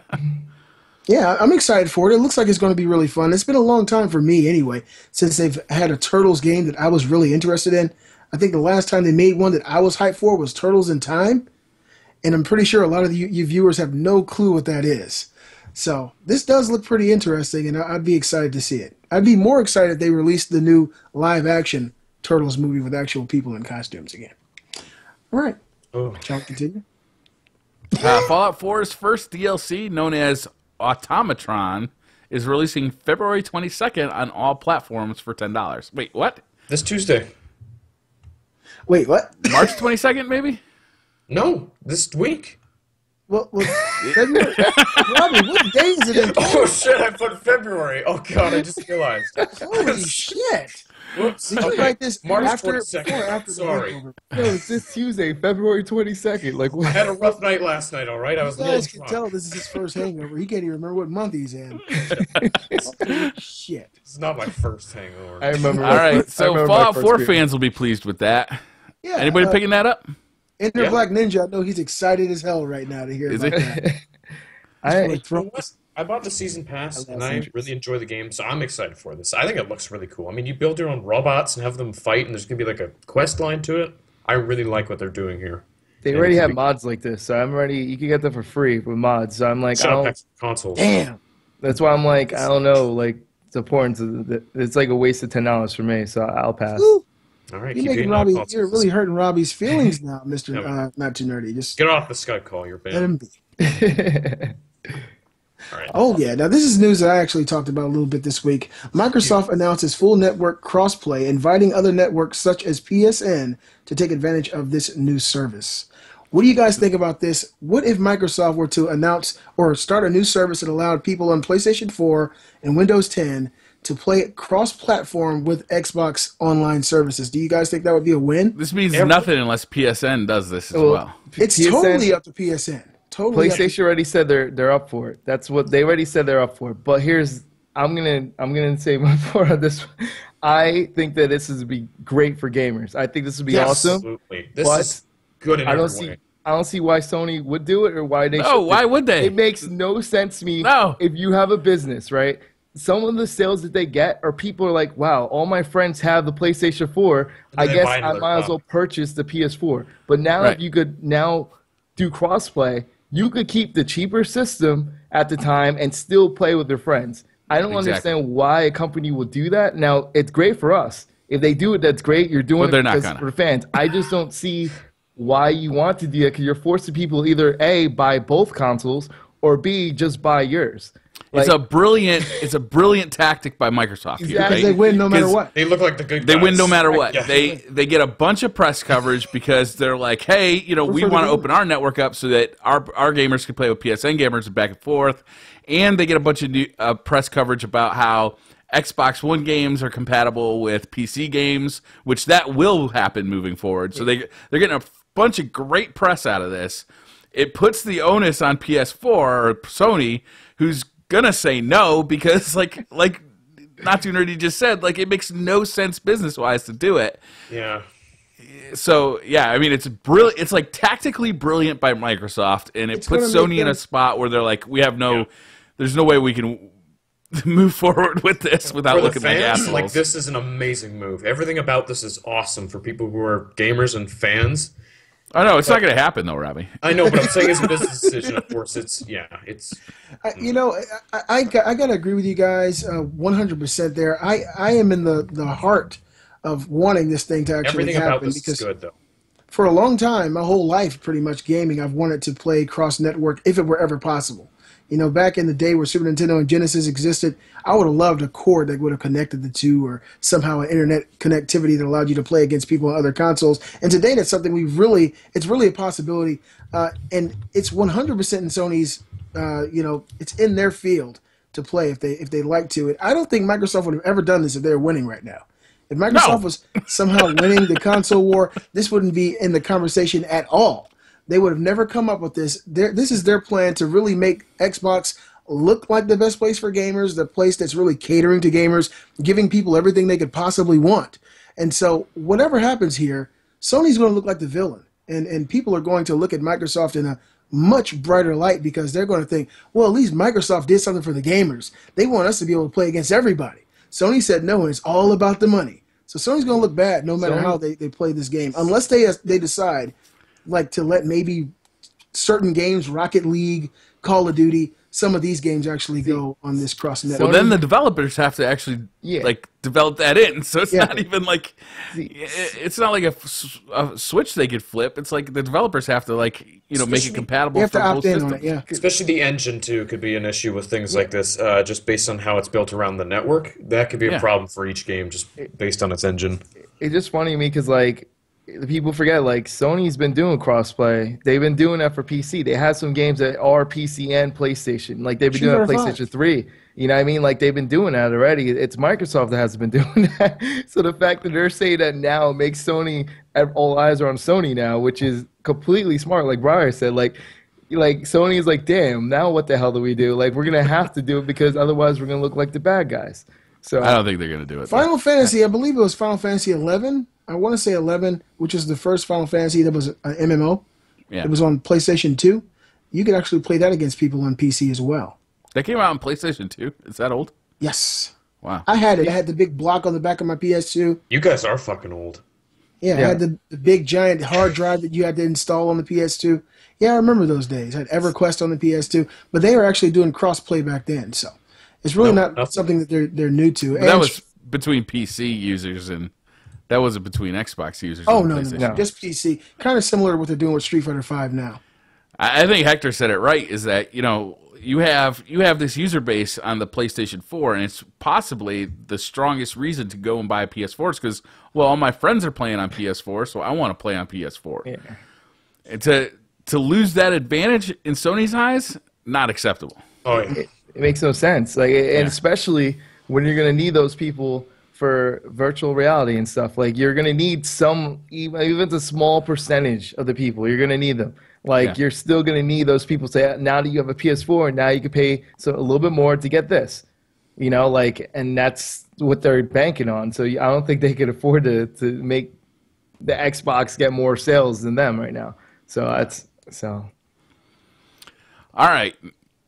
yeah, I'm excited for it. It looks like it's going to be really fun. It's been a long time for me, anyway, since they've had a Turtles game that I was really interested in. I think the last time they made one that I was hyped for was Turtles in Time. And I'm pretty sure a lot of you, you viewers have no clue what that is. So this does look pretty interesting, and I- I'd be excited to see it. I'd be more excited if they released the new live-action Turtles movie with actual people in costumes again. All right, Oh, shall we continue? Uh, Fallout 4's first DLC, known as Automatron, is releasing February 22nd on all platforms for $10. Wait, what? this Tuesday. Wait, what? March 22nd, maybe? No, this week. What, well February, Robbie, what day is it? Oh shit! I put February. Oh god, I just realized. Holy shit! Whoops. Did you Okay. write this March after, 22nd. before after Sorry. week? No, it's this Tuesday, February 22nd. Like I had a rough night last night. All right, I was a You guys can drunk. tell this is his first hangover. He can't even remember what month he's in. Holy shit. It's not my first hangover. I remember. All right, first- so remember Fallout 4 beer. fans will be pleased with that. Yeah. Anybody uh, picking that up? Enter Yeah. Black Ninja. I know he's excited as hell right now to hear Is about he? that. I I bought the season pass love and I Centuries. really enjoy the game, so I'm excited for this. I think it looks really cool. I mean, you build your own robots and have them fight, and there's gonna be like a quest line to it. I really like what they're doing here. They Yeah, already have big. mods like this, so I'm ready. You can get them for free with mods. So I'm like, I Shut up, don't. X consoles. Damn. That's why I'm like, I don't know. Like, it's important to. The, it's like a waste of ten dollars for me, so I'll pass. Woo. All right, You're making Robbie. You're really hurting Robbie's feelings now, Mister. Yeah. Uh, not too nerdy. Just Get off the Skype call. You're let him be. Right. Oh yeah, now this is news that I actually talked about a little bit this week. Microsoft announces full network crossplay, inviting other networks such as PSN to take advantage of this new service. What do you guys think about this? What if Microsoft were to announce or start a new service that allowed people on PlayStation 4 and Windows 10 to play cross-platform with Xbox online services? Do you guys think that would be a win? This means Every- nothing unless PSN does this as Well, well. It's PSN totally up to PSN. Totally. up to- PlayStation already said they're they're up for it. That's what they already said they're up for it. But here's I'm gonna I'm gonna say my part on this. one. I think that this is be great for gamers. I think this would be Yes. awesome. Absolutely. This But is good in I don't see way. I don't see why Sony would do it or why they No, should. do why would they? It makes no sense to me. No. If you have a business, right? Some of the sales that they get are people are like, wow, all my friends have the PlayStation 4. I guess I another might as well purchase the PS4. But now Right. if you could now do crossplay, you could keep the cheaper system at the time and still play with your friends. I don't Exactly. understand why a company will do that. Now, it's great for us. If they do it, that's great. You're doing But they're it not because for fans. I just don't see why you want to do that because you're forcing people either A, buy both consoles or B, just buy yours. It's a brilliant it's a brilliant tactic by Microsoft. here, right? because they win no matter what. They look like the good They guys. win no matter what. Yeah. They they get a bunch of press coverage because they're like, hey, you know, we for the want to open our network up so that our our gamers can play with PSN gamers and back and forth, and they get a bunch of new, uh, press coverage about how Xbox One games are compatible with PC games, which that will happen moving forward. So they they're getting a bunch of great press out of this. It puts the onus on PS4 or Sony, who's gonna say no because like like not too nerdy just said like it makes no sense business wise to do it Yeah. so yeah i mean it's brilliant it's like tactically brilliant by microsoft and it It's puts gonna sony in a spot where they're like we have no there's no way we can move forward with this without For the looking like fans, assholes like this is an amazing move. Everything about this is awesome for people who are gamers and fans. Oh know it's not going to happen though robbie I know, but I'm saying it's a business decision. Of course, it's yeah, it's I, you know, I, I, I got to agree with you guys uh, 100% there. I, I am in the, the heart of wanting this thing to actually everything about happen this because is good though. for a long time, my whole life, pretty much gaming, I've wanted to play cross network if it were ever possible. You know, back in the day where Super Nintendo and Genesis existed, I would have loved a cord that would have connected the two or somehow an internet connectivity that allowed you to play against people on other consoles. And today, that's something we really, it's really a possibility. Uh, and it's 100% in Sony's, uh, you know, it's in their field to play if they if they like to. And I don't think Microsoft would have ever done this if they were winning right now. If Microsoft was somehow winning the console war, this wouldn't be in the conversation at all. They would have never come up with this. Their, this is their plan to really make Xbox look like the best place for gamers, the place that's really catering to gamers, giving people everything they could possibly want. And so, whatever happens here, Sony's going to look like the villain, and and people are going to look at Microsoft in a much brighter light because they're going to think, well, at least Microsoft did something for the gamers. They want us to be able to play against everybody. Sony said no, and it's all about the money. So Sony's going to look bad no matter Sony- how they, they play this game, unless they they decide like to let maybe certain games, Rocket League, Call of Duty, some of these games actually go on this cross well network. then the developers have to actually Yeah. like develop that in so it's Yeah. not even like it's not like a switch they could flip it's like the developers have to like you know make it compatible you have for to both opt in systems on it, yeah. Especially the engine too could be an issue with things like this, uh, just based on how it's built around the network. That could be a Yeah. problem for each game, just based on its engine. it's just funny to me because like the people forget like Sony's been doing crossplay. They've been doing that for PC. They have some games that are PC and PlayStation. Like they've been doing it Street on PlayStation Three. You know what I mean? Like they've been doing that already. It's Microsoft that hasn't been doing that. so the fact that they're saying that now makes Sony all eyes are on Sony now, which is completely smart. Like Briar said, like like Sony is like, damn, now what the hell do we do? Like we're gonna have to do it because otherwise we're gonna look like the bad guys. So i don't think they're going to do it though. Final Fantasy, I believe it was Final Fantasy 11. I want to say 11, which is the first Final Fantasy that was uh, an MMO. yeah It was on PlayStation 2. You could actually play that against people on PC as well. That came out on PlayStation 2. Is that old? Yes, Wow. I had it. I had the big block on the back of my PS2. You guys are fucking old. Yeah, I had the, the big giant hard drive that you had to install on the PS2. Yeah, I remember those days. I had EverQuest on the PS2, but they were actually doing cross play back then. So it's really No, not nothing. something that they're they're new to. That was between PC users and that wasn't between Xbox users. oh no, no, PlayStation. no, No. just PC. Kind of similar to what they're doing with Street Fighter Five now. I I think Hector said it right. Is that you know you have you have this user base on the PlayStation 4, and it's possibly the strongest reason to go and buy a PS4 is because well, all my friends are playing on PS4, so I want to play on PS4. Yeah. And to to lose that advantage in Sony's eyes, not acceptable. Oh yeah. It makes no sense. Like, and especially when you're gonna need those people for virtual reality and stuff. Like, you're gonna need some, even even if it's a small percentage of the people, you're gonna need them. Like, Yeah. you're still gonna need those people. Say, now that you have a PS4, now you can pay so a little bit more to get this. You know, like, and that's what they're banking on. So I don't think they could afford to to make the Xbox get more sales than them right now. So that's so. All right.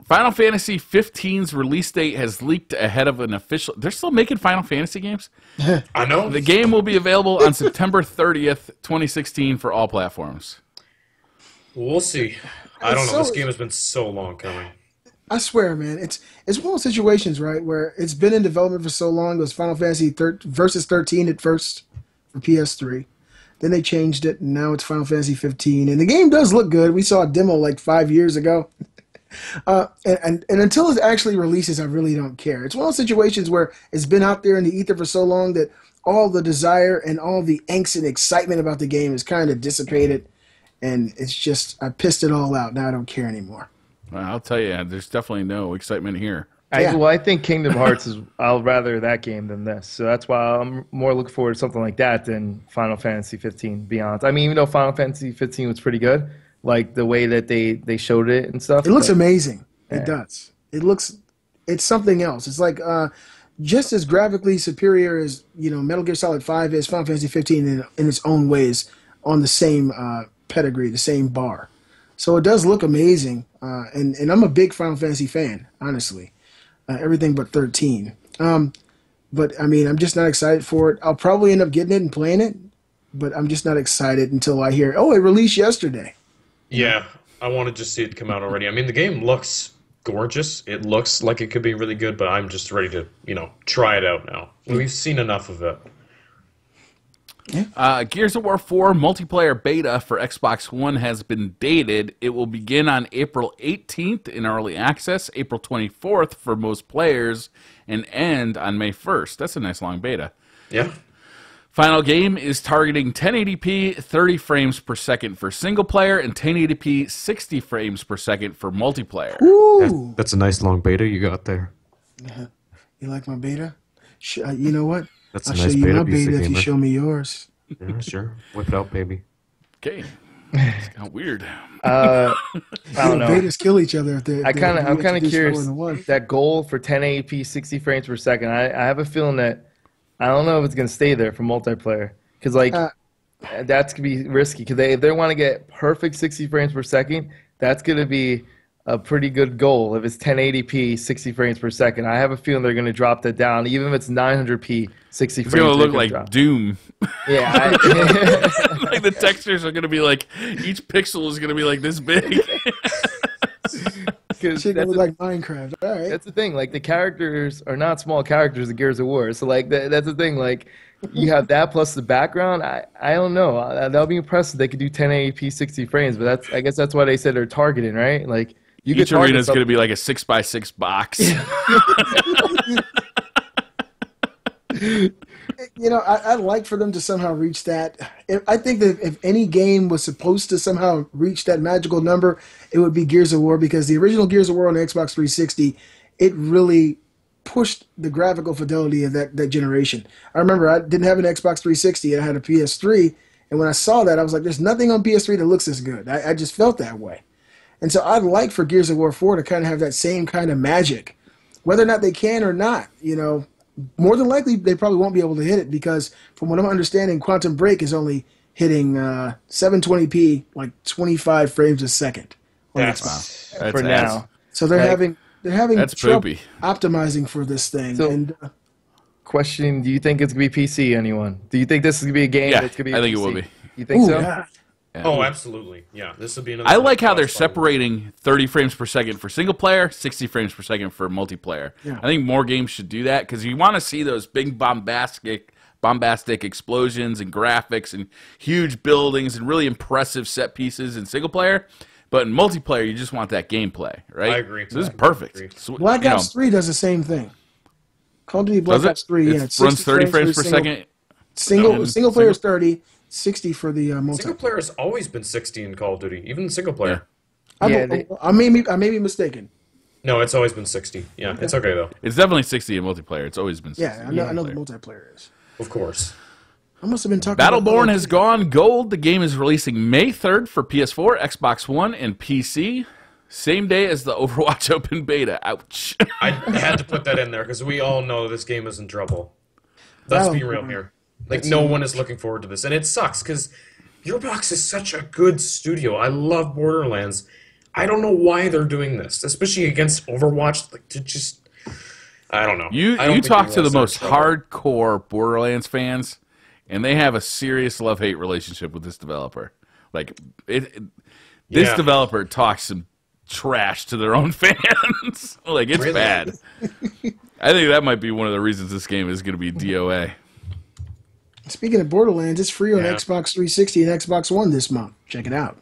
Final Fantasy 15's release date has leaked ahead of an official. They're still making Final Fantasy games. I know. The game will be available on September 30th, 2016, for all platforms. We'll see. I don't It's know. This game has been so long coming. I swear, man, it's it's one of those situations, right, where it's been in development for so long. It was Final Fantasy thir- versus 13 at first for PS3. Then they changed it, and now it's Final Fantasy 15. And the game does look good. We saw a demo like five years ago. Uh, and, and, and until it actually releases, I really don't care. It's one of those situations where it's been out there in the ether for so long that all the desire and all the angst and excitement about the game is kind of dissipated. And it's just, I pissed it all out. Now I don't care anymore. Well, I'll tell you, there's definitely no excitement here. I, Yeah. well, I think Kingdom Hearts is. I'll rather that game than this, so that's why I'm more looking forward to something like that than Final Fantasy 15. Beyond. I mean, even though Final Fantasy 15 was pretty good, like the way that they they showed it and stuff. It looks but- amazing. It does. It looks. It's something else. It's like uh, just as graphically superior as you know Metal Gear Solid Five is. Final Fantasy 15 in, in its own ways on the same uh, pedigree, the same bar. So it does look amazing, uh, and and I'm a big Final Fantasy fan, honestly. Uh, everything but 13. Um, but I mean, I'm just not excited for it. I'll probably end up getting it and playing it, but I'm just not excited until I hear, oh, it released yesterday. Yeah, I want to just see it come out already. I mean, the game looks gorgeous. It looks like it could be really good, but I'm just ready to, you know, try it out now. We've seen enough of it. Uh, Gears of War 4 multiplayer beta for Xbox One has been dated. It will begin on April 18th in early access, April 24th for most players, and end on May 1st. That's a nice long beta. Yeah. Final game is targeting 1080p 30 frames per second for single player and 1080p 60 frames per second for multiplayer. Ooh. That's a nice long beta you got there. You like my beta? Sh- uh, you know what? That's a I'll nice show you beta, my beta if you show me yours. Yeah, sure. Whip it out, baby. Okay. It's kind of weird. Uh, I don't know. Betas kill each other if they. I kind of, I'm kind of curious that goal for 1080p 60 frames per second. I, I have a feeling that I don't know if it's gonna stay there for multiplayer because like Uh, that's gonna be risky because they if they want to get perfect 60 frames per second, that's gonna be a pretty good goal if it's 1080p 60 frames per second. I have a feeling they're gonna drop that down even if it's 900p 60 It's frames. going to look like drop. Doom. yeah. I, like the textures are going to be like, each pixel is going to be like this big. 'cause Shit that's like Minecraft. All right. That's the thing. Like the characters are not small characters in Gears of War. So like that, that's the thing. Like you have that plus the background. I I don't know. That'll be impressive. They could do 1080p 60 frames, but that's I guess that's why they said they're targeting, right? Like you Each could target arena is going to be like a six by six box. you know, I, I'd like for them to somehow reach that. I think that if any game was supposed to somehow reach that magical number, it would be Gears of War because the original Gears of War on the Xbox 360, it really pushed the graphical fidelity of that, that generation. I remember I didn't have an Xbox 360, I had a PS3, and when I saw that, I was like, there's nothing on PS3 that looks as good. I, I just felt that way. And so I'd like for Gears of War 4 to kind of have that same kind of magic. Whether or not they can or not, you know, more than likely they probably won't be able to hit it because from what I'm understanding, Quantum Break is only hitting uh, 720p, like 25 frames a second on That's Xbox. That's for ass. now. So they're Like- having they're having That's trouble poopy. optimizing for this thing, So- and uh, Question: Do you think it's gonna be PC? Anyone? Do you think this is gonna be a game Yeah, that's gonna be? I think it will be. You think ooh, so? yeah. Oh, absolutely. Yeah, this will be another. I like how they're cross-button. separating 30 frames per second for single player, 60 frames per second for multiplayer. Yeah. I think more games should do that because you want to see those big bombastic, bombastic explosions and graphics and huge buildings and really impressive set pieces in single player. But in multiplayer, you just want that gameplay, right? I agree. So this is I perfect. agree. So, Black you know, Ops Three does the same thing. Call of Duty Black? Ops Three, yeah, It it's runs 30 frames for per single, second. Single No, single player is 30, 60 for the uh, multi. Single player has always been 60 in Call of Duty, even in single player. I, Yeah, they- I may be I may be mistaken. No, it's always been 60. Yeah, it's okay though. It's definitely 60 in multiplayer. It's always been 60 Yeah, I know, I know the multiplayer. multiplayer is. Of course. I must have been talking. Battleborn of has gone gold. The game is releasing May 3rd for PS4, Xbox One, and PC. Same day as the Overwatch Open Beta. Ouch. I had to put that in there because we all know this game is in trouble. Let's be real here. Like no one is looking forward to this, and it sucks because Gearbox is such a good studio. I love Borderlands. I don't know why they're doing this, especially against Overwatch. Like to just, I don't know. You you don't think talk to the most hardcore Borderlands fans, and they have a serious love hate relationship with this developer. Like it, it- this Yeah. developer talks some trash to their own fans. like it's Really? bad. I think that might be one of the reasons this game is going to be DOA. Speaking of Borderlands, it's free on Yeah. Xbox 360 and Xbox One this month. Check it out.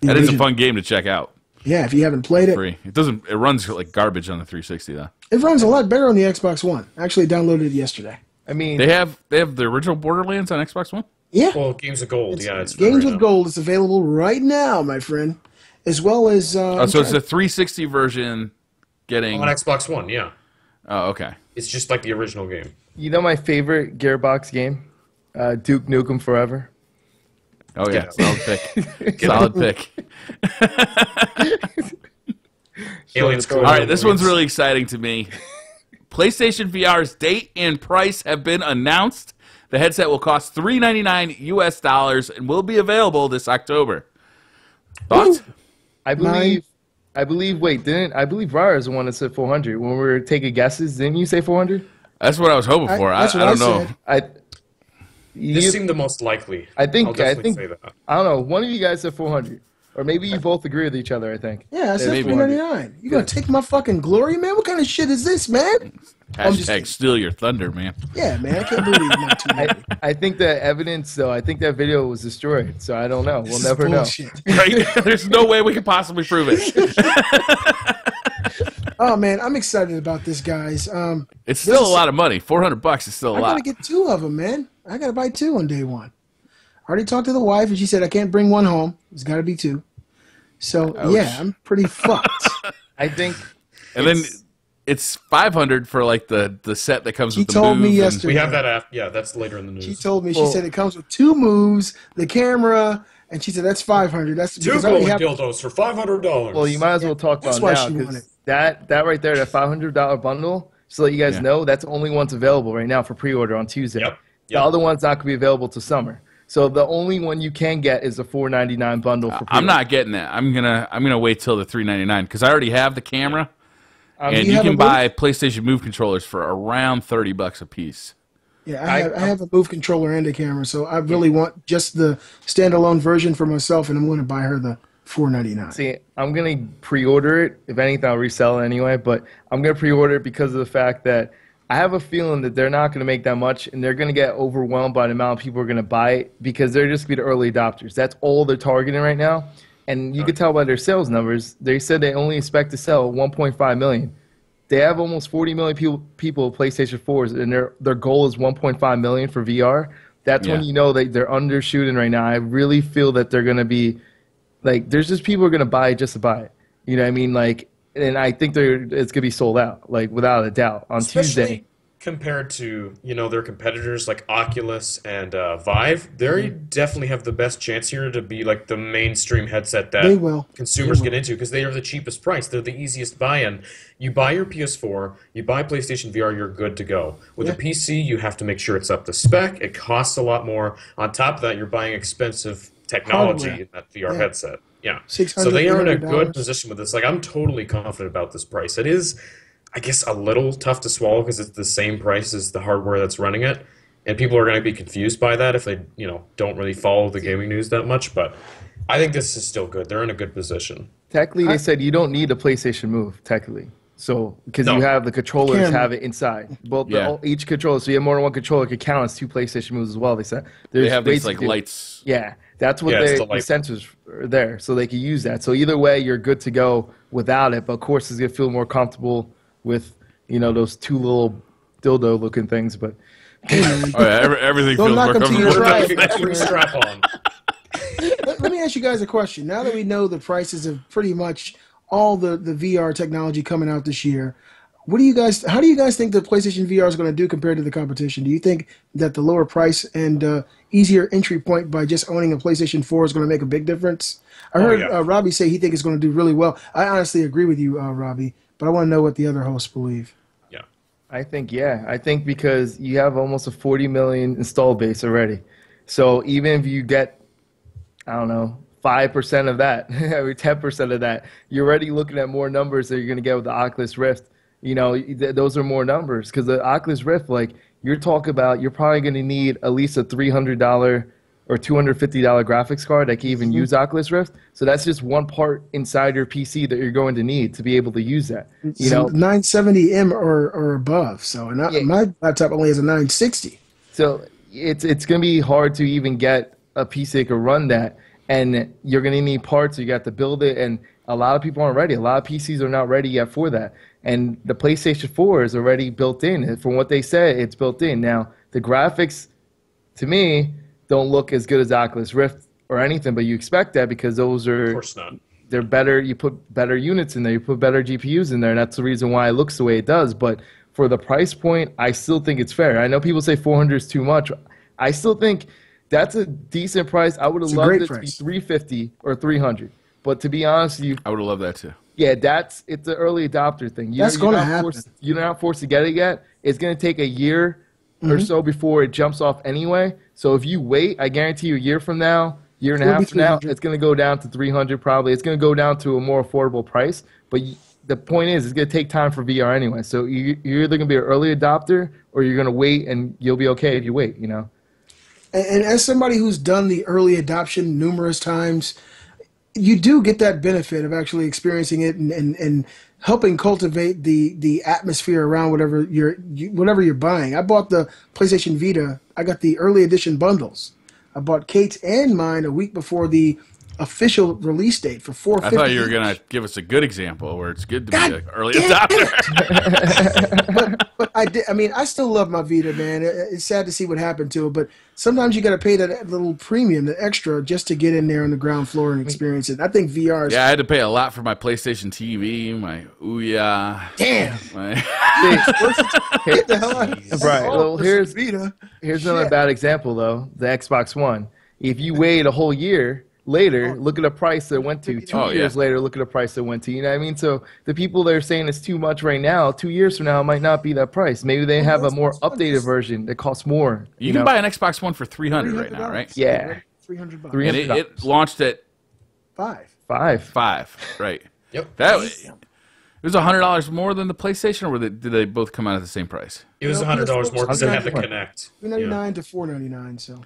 The That is a fun game to check out. Yeah, if you haven't played it, Free. It doesn't. It runs like garbage on the 360 though. it runs a lot better on the Xbox One. I actually downloaded it yesterday. I mean, They have they have the original Borderlands on Xbox One. Yeah, Well, Games of Gold. yeah, it's Games right with now. Gold is available right now, my friend, as well as. Uh, Oh, so it's the 360 version getting. on Xbox One. Yeah, Oh, okay. it's just like the original game. You know my favorite Gearbox game, uh, Duke Nukem Forever. Oh yeah, solid pick. solid pick. Aliens. All All right, this one's really exciting to me. PlayStation VR's date and price have been announced. The headset will cost three ninety nine US dollars and will be available this October. Thoughts? I believe. I believe. Wait, didn't I believe Briar is the one that said 400 when we were taking guesses? Didn't you say 400? That's what I was hoping for. I, that's I what don't I know. said. I. You, This seemed the most likely. I think- I'll I think- say that. I don't know. One of you guys said 400, or maybe you both agree with each other. I think. Yeah, I said maybe. three ninety nine. You gonna take my fucking glory, man? What kind of shit is this, man? I'm just Hashtag steal your thunder, man. Yeah, man, I can't believe it's not too I, many. I think the evidence, though, I think that video was destroyed. So I don't know. We'll is never know. Right? There's no way we could possibly prove it. Oh man, I'm excited about this, guys. Um, It's still a lot of money. Four hundred bucks is still a I gotta get two of them, man. I gotta buy two on day one. I already talked to the wife, and she said I can't bring one home. It's got to be two. So yeah, I'm pretty fucked. I think And then it's five hundred for like the the set that comes She with the told me move and- yesterday. We have that app. Yeah, that's later in the news. She told me she Well- said it comes with two moves, the camera, and she said that's five hundred. That's Two because I already have. dildos for five hundred dollars. Well, you might as well talk That's about why now because that that right there, that five hundred dollar bundle. Just to let you guys Yeah. know, that's the only one's available right now for pre-order on Tuesday. Yep, Yep. The other one's not going to be available till summer. So the only one you can get is the four ninety nine bundle for. I'm not getting that. I'm gonna I'm gonna wait till the three ninety nine because I already have the camera, Um, and you you, can buy PlayStation Move controllers for around thirty bucks a piece. Yeah, I I- have, I have a move controller and a camera, so I really want just the standalone version for myself, and I'm going to buy her the four ninety nine. See, I'm gonna pre-order it. If anything, I'll resell it anyway. But I'm gonna pre-order it because of the fact that I have a feeling that they're not gonna make that much, and they're gonna get overwhelmed by the amount of people who are gonna buy it because they're just gonna be the early adopters. That's all they're targeting right now, and you can tell by their sales numbers. They said they only expect to sell 1.5 million. They have almost 40 million people people with PlayStation 4s, and their their goal is 1.5 million for VR. That's when you know that they're undershooting right now. I really feel that they're gonna be like there's just people who are gonna buy it just to buy it. You know what I mean? Like and I think they're it's gonna be sold out, like without a doubt. On Especially Tuesday. Compared to you know their competitors like Oculus and uh, Vive, they definitely have the best chance here to be like the mainstream headset that consumers get into because they are the cheapest price. They're the easiest buy-in. You buy your PS4, you buy PlayStation VR, you're good to go. With Yeah. a PC, you have to make sure it's up to spec. It costs a lot more. On top of that, you're buying expensive technology Hardware. in that VR Yeah. headset. Yeah. So they are in a good position with this. Like I'm totally confident about this price. It is, I guess, a little tough to swallow because it's the same price as the hardware that's running it, and people are going to be confused by that if they, you know, don't really follow the gaming news that much. But I think this is still good. They're in a good position. Technically, they said you don't need a PlayStation Move. Technically, so because No. you have the controllers Camera. have it inside. Both Yeah. all- each controller, so you have more than one controller could count as two PlayStation Moves as well. They said There's They have these ways like lights. Yeah, that's what Yeah, they, the the, sensors are there, so they can use that. So either way, you're good to go without it. But of course, it's gonna feel more comfortable with you know those two little dildo looking things. But Oh, yeah, every, everything Don't feels knock more them till you comfortable. try Put it. a- put a strap on. let, let me ask you guys a question. Now that we know the prices of pretty much all the, the VR technology coming out this year, what do you guys? How do you guys think the PlayStation VR is going to do compared to the competition? Do you think that the lower price and uh, easier entry point by just owning a PlayStation 4 is going to make a big difference? I heard yeah. uh, Robbie say he thinks it's going to do really well. I honestly agree with you, uh, Robbie, but I want to know what the other hosts believe. Yeah. I think yeah, I think because you have almost a 40 million install base already. So even if you get I don't know, 5% of that or 10% of that, you're already looking at more numbers that you're going to get with the Oculus Rift. You know, th- those are more numbers cuz the Oculus Rift like you're talking about you're probably going to need at least a $300 or $250 graphics card that can even Mm-hmm. use Oculus Rift. So that's just one part inside your PC that you're going to need to be able to use that. You know, 970M or, or above. So and I, Yeah. my laptop only has a 960. So it's it's gonna be hard to even get a PC that can run that, and you're gonna need parts. You got to build it, and a lot of people aren't ready. A lot of PCs are not ready yet for that. And the PlayStation 4 is already built in. From what they say, it's built in. Now the graphics, to me, don't look as good as Oculus Rift or anything, but you expect that because those are Of course not. they're better. You put better units in there. You put better GPUs in there, and that's the reason why it looks the way it does. But for the price point, I still think it's fair. I know people say 400 is too much. I still think that's a decent price. I would have loved great it to be 350 or 300. But to be honest, with you I would have loved that too. yeah, that's it's an early adopter thing. You That's gonna happen. Forced, you're not forced to get it yet. It's gonna take a year or Mm-hmm. so before it jumps off anyway. So if you wait, I guarantee you, a year from now, year and a half from now, it's gonna go down to 300 probably. It's gonna go down to a more affordable price. But y the point is, it's gonna take time for VR anyway. So you, you're either gonna be an early adopter or you're gonna wait, and you'll be okay if you wait. You know. And, and as somebody who's done the early adoption numerous times, you do get that benefit of actually experiencing it and, and, and helping cultivate the, the atmosphere around whatever you're you, whatever you're buying. I bought the PlayStation Vita. I got the early edition bundles. I bought Kate's and mine a week before the official release date for four I thought you were gonna give us a good example where it's good to God be an early adopter. But I did. I mean, I still love my Vita, man. It- It's sad to see what happened to it, but sometimes you got to pay that little premium, the extra, just to get in there on the ground floor and experience it. I think VR is yeah, I had to pay a lot for my PlayStation TV, my Ouya, damn. my Get the hell out of Right. Oh, Well, here's Vita. Here's another Shit. bad example though, the Xbox One. If you wait a whole year later, oh. look at the price that it went to. Two Oh, yeah. years later, look at the price that it went to. You know what I mean? So the people that are saying it's too much right now, two years from now, it might not be that price. Maybe they have a more updated version that costs more. You, You, can know? buy an Xbox One for three hundred right now, right? Yeah. three hundred bucks. Three- And it, it launched at Five. five. five, right? Yep. That was. it was hundred dollars more than the PlayStation, or did they both come out at the same price? It was No, hundred dollars more because it had the $100. Kinect. Three ninety nine to four ninety nine. So,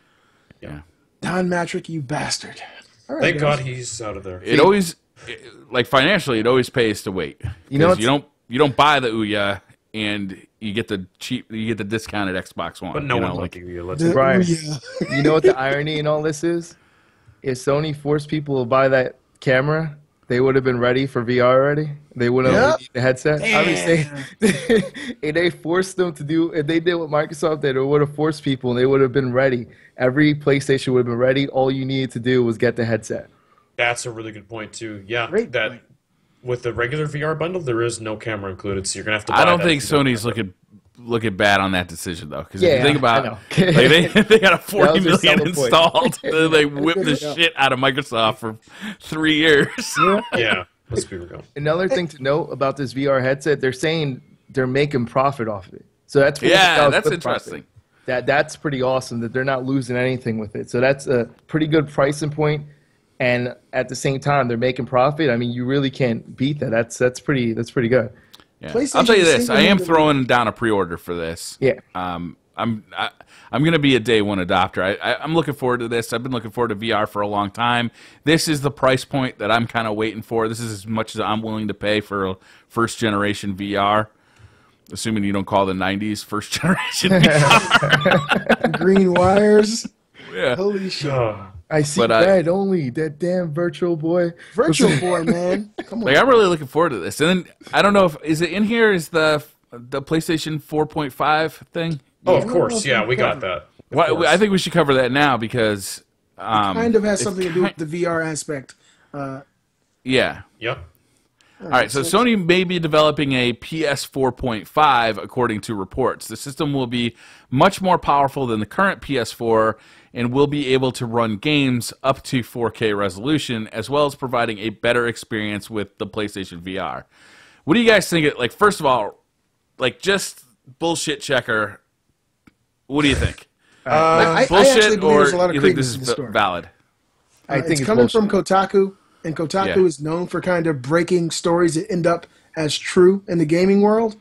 Yeah. Don Mattrick, you bastard. All right, Thank guys. God he's out of there. It always, it- like financially, it always pays to wait. You know, you don't you don't buy the Ouya and you get the cheap you get the discounted Xbox One. But no you one know, will like give you. Let's Brian. You know what the irony in all this is? If Sony forced people to buy that camera, they would have been ready for VR already. They wouldn't Yeah. have needed the headset. I mean, they, if they forced them to do, if they did what Microsoft did, it would have forced people and they would have been ready. Every PlayStation would have been ready. All you needed to do was get the headset. That's a really good point too. Yeah, Great that point. with the regular VR bundle, there is no camera included, so you're gonna have to. Buy I don't that think Sony's have looking looking bad on that decision though, because if you think about know. like they they got a forty was their million selling point. installed, they whipped the shit out of Microsoft for three years. Yeah, let's be real. Another thing to note about this VR headset, they're saying they're making profit off of it. So that's what yeah, that's good profit. interesting. That that's pretty awesome that they're not losing anything with it. So that's a pretty good pricing point, and at the same time they're making profit. I mean, you really can't beat that. That's that's pretty that's pretty good. Yeah. I'll tell you this: I am single-handedly- throwing down a pre-order for this. Yeah. Um, I'm I, I'm gonna be a day one adopter. I, I, I'm looking forward to this. I've been looking forward to VR for a long time. This is the price point that I'm kind of waiting for. This is as much as I'm willing to pay for a first generation VR. Assuming you don't call the '90s first generation. VR. Green wires. yeah. Holy shit. Oh, I see But I- only. That damn virtual boy. Virtual Boy, man. Come on. Like I'm really looking forward to this. And then I don't know if is it in here is the the PlayStation 4.5 thing. oh, of course. Yeah, we got that. Of Why, course. I think we should cover that now because um, kind of has something to do with the VR aspect. Uh, yeah. Yep. All right, so Sony may be developing a PS 4.5 according to reports. The system will be much more powerful than the current PS4 and will be able to run games up to 4K resolution as well as providing a better experience with the PlayStation VR. What do you guys think? Like first of all, like just bullshit checker. What do you think? I, I actually bullshit believe or there's a lot of you think this in is the v- story. valid? I Uh, think it's, it's, coming bullshit. from Kotaku, and Kotaku Yeah. is known for kind of breaking stories that end up as true in the gaming world.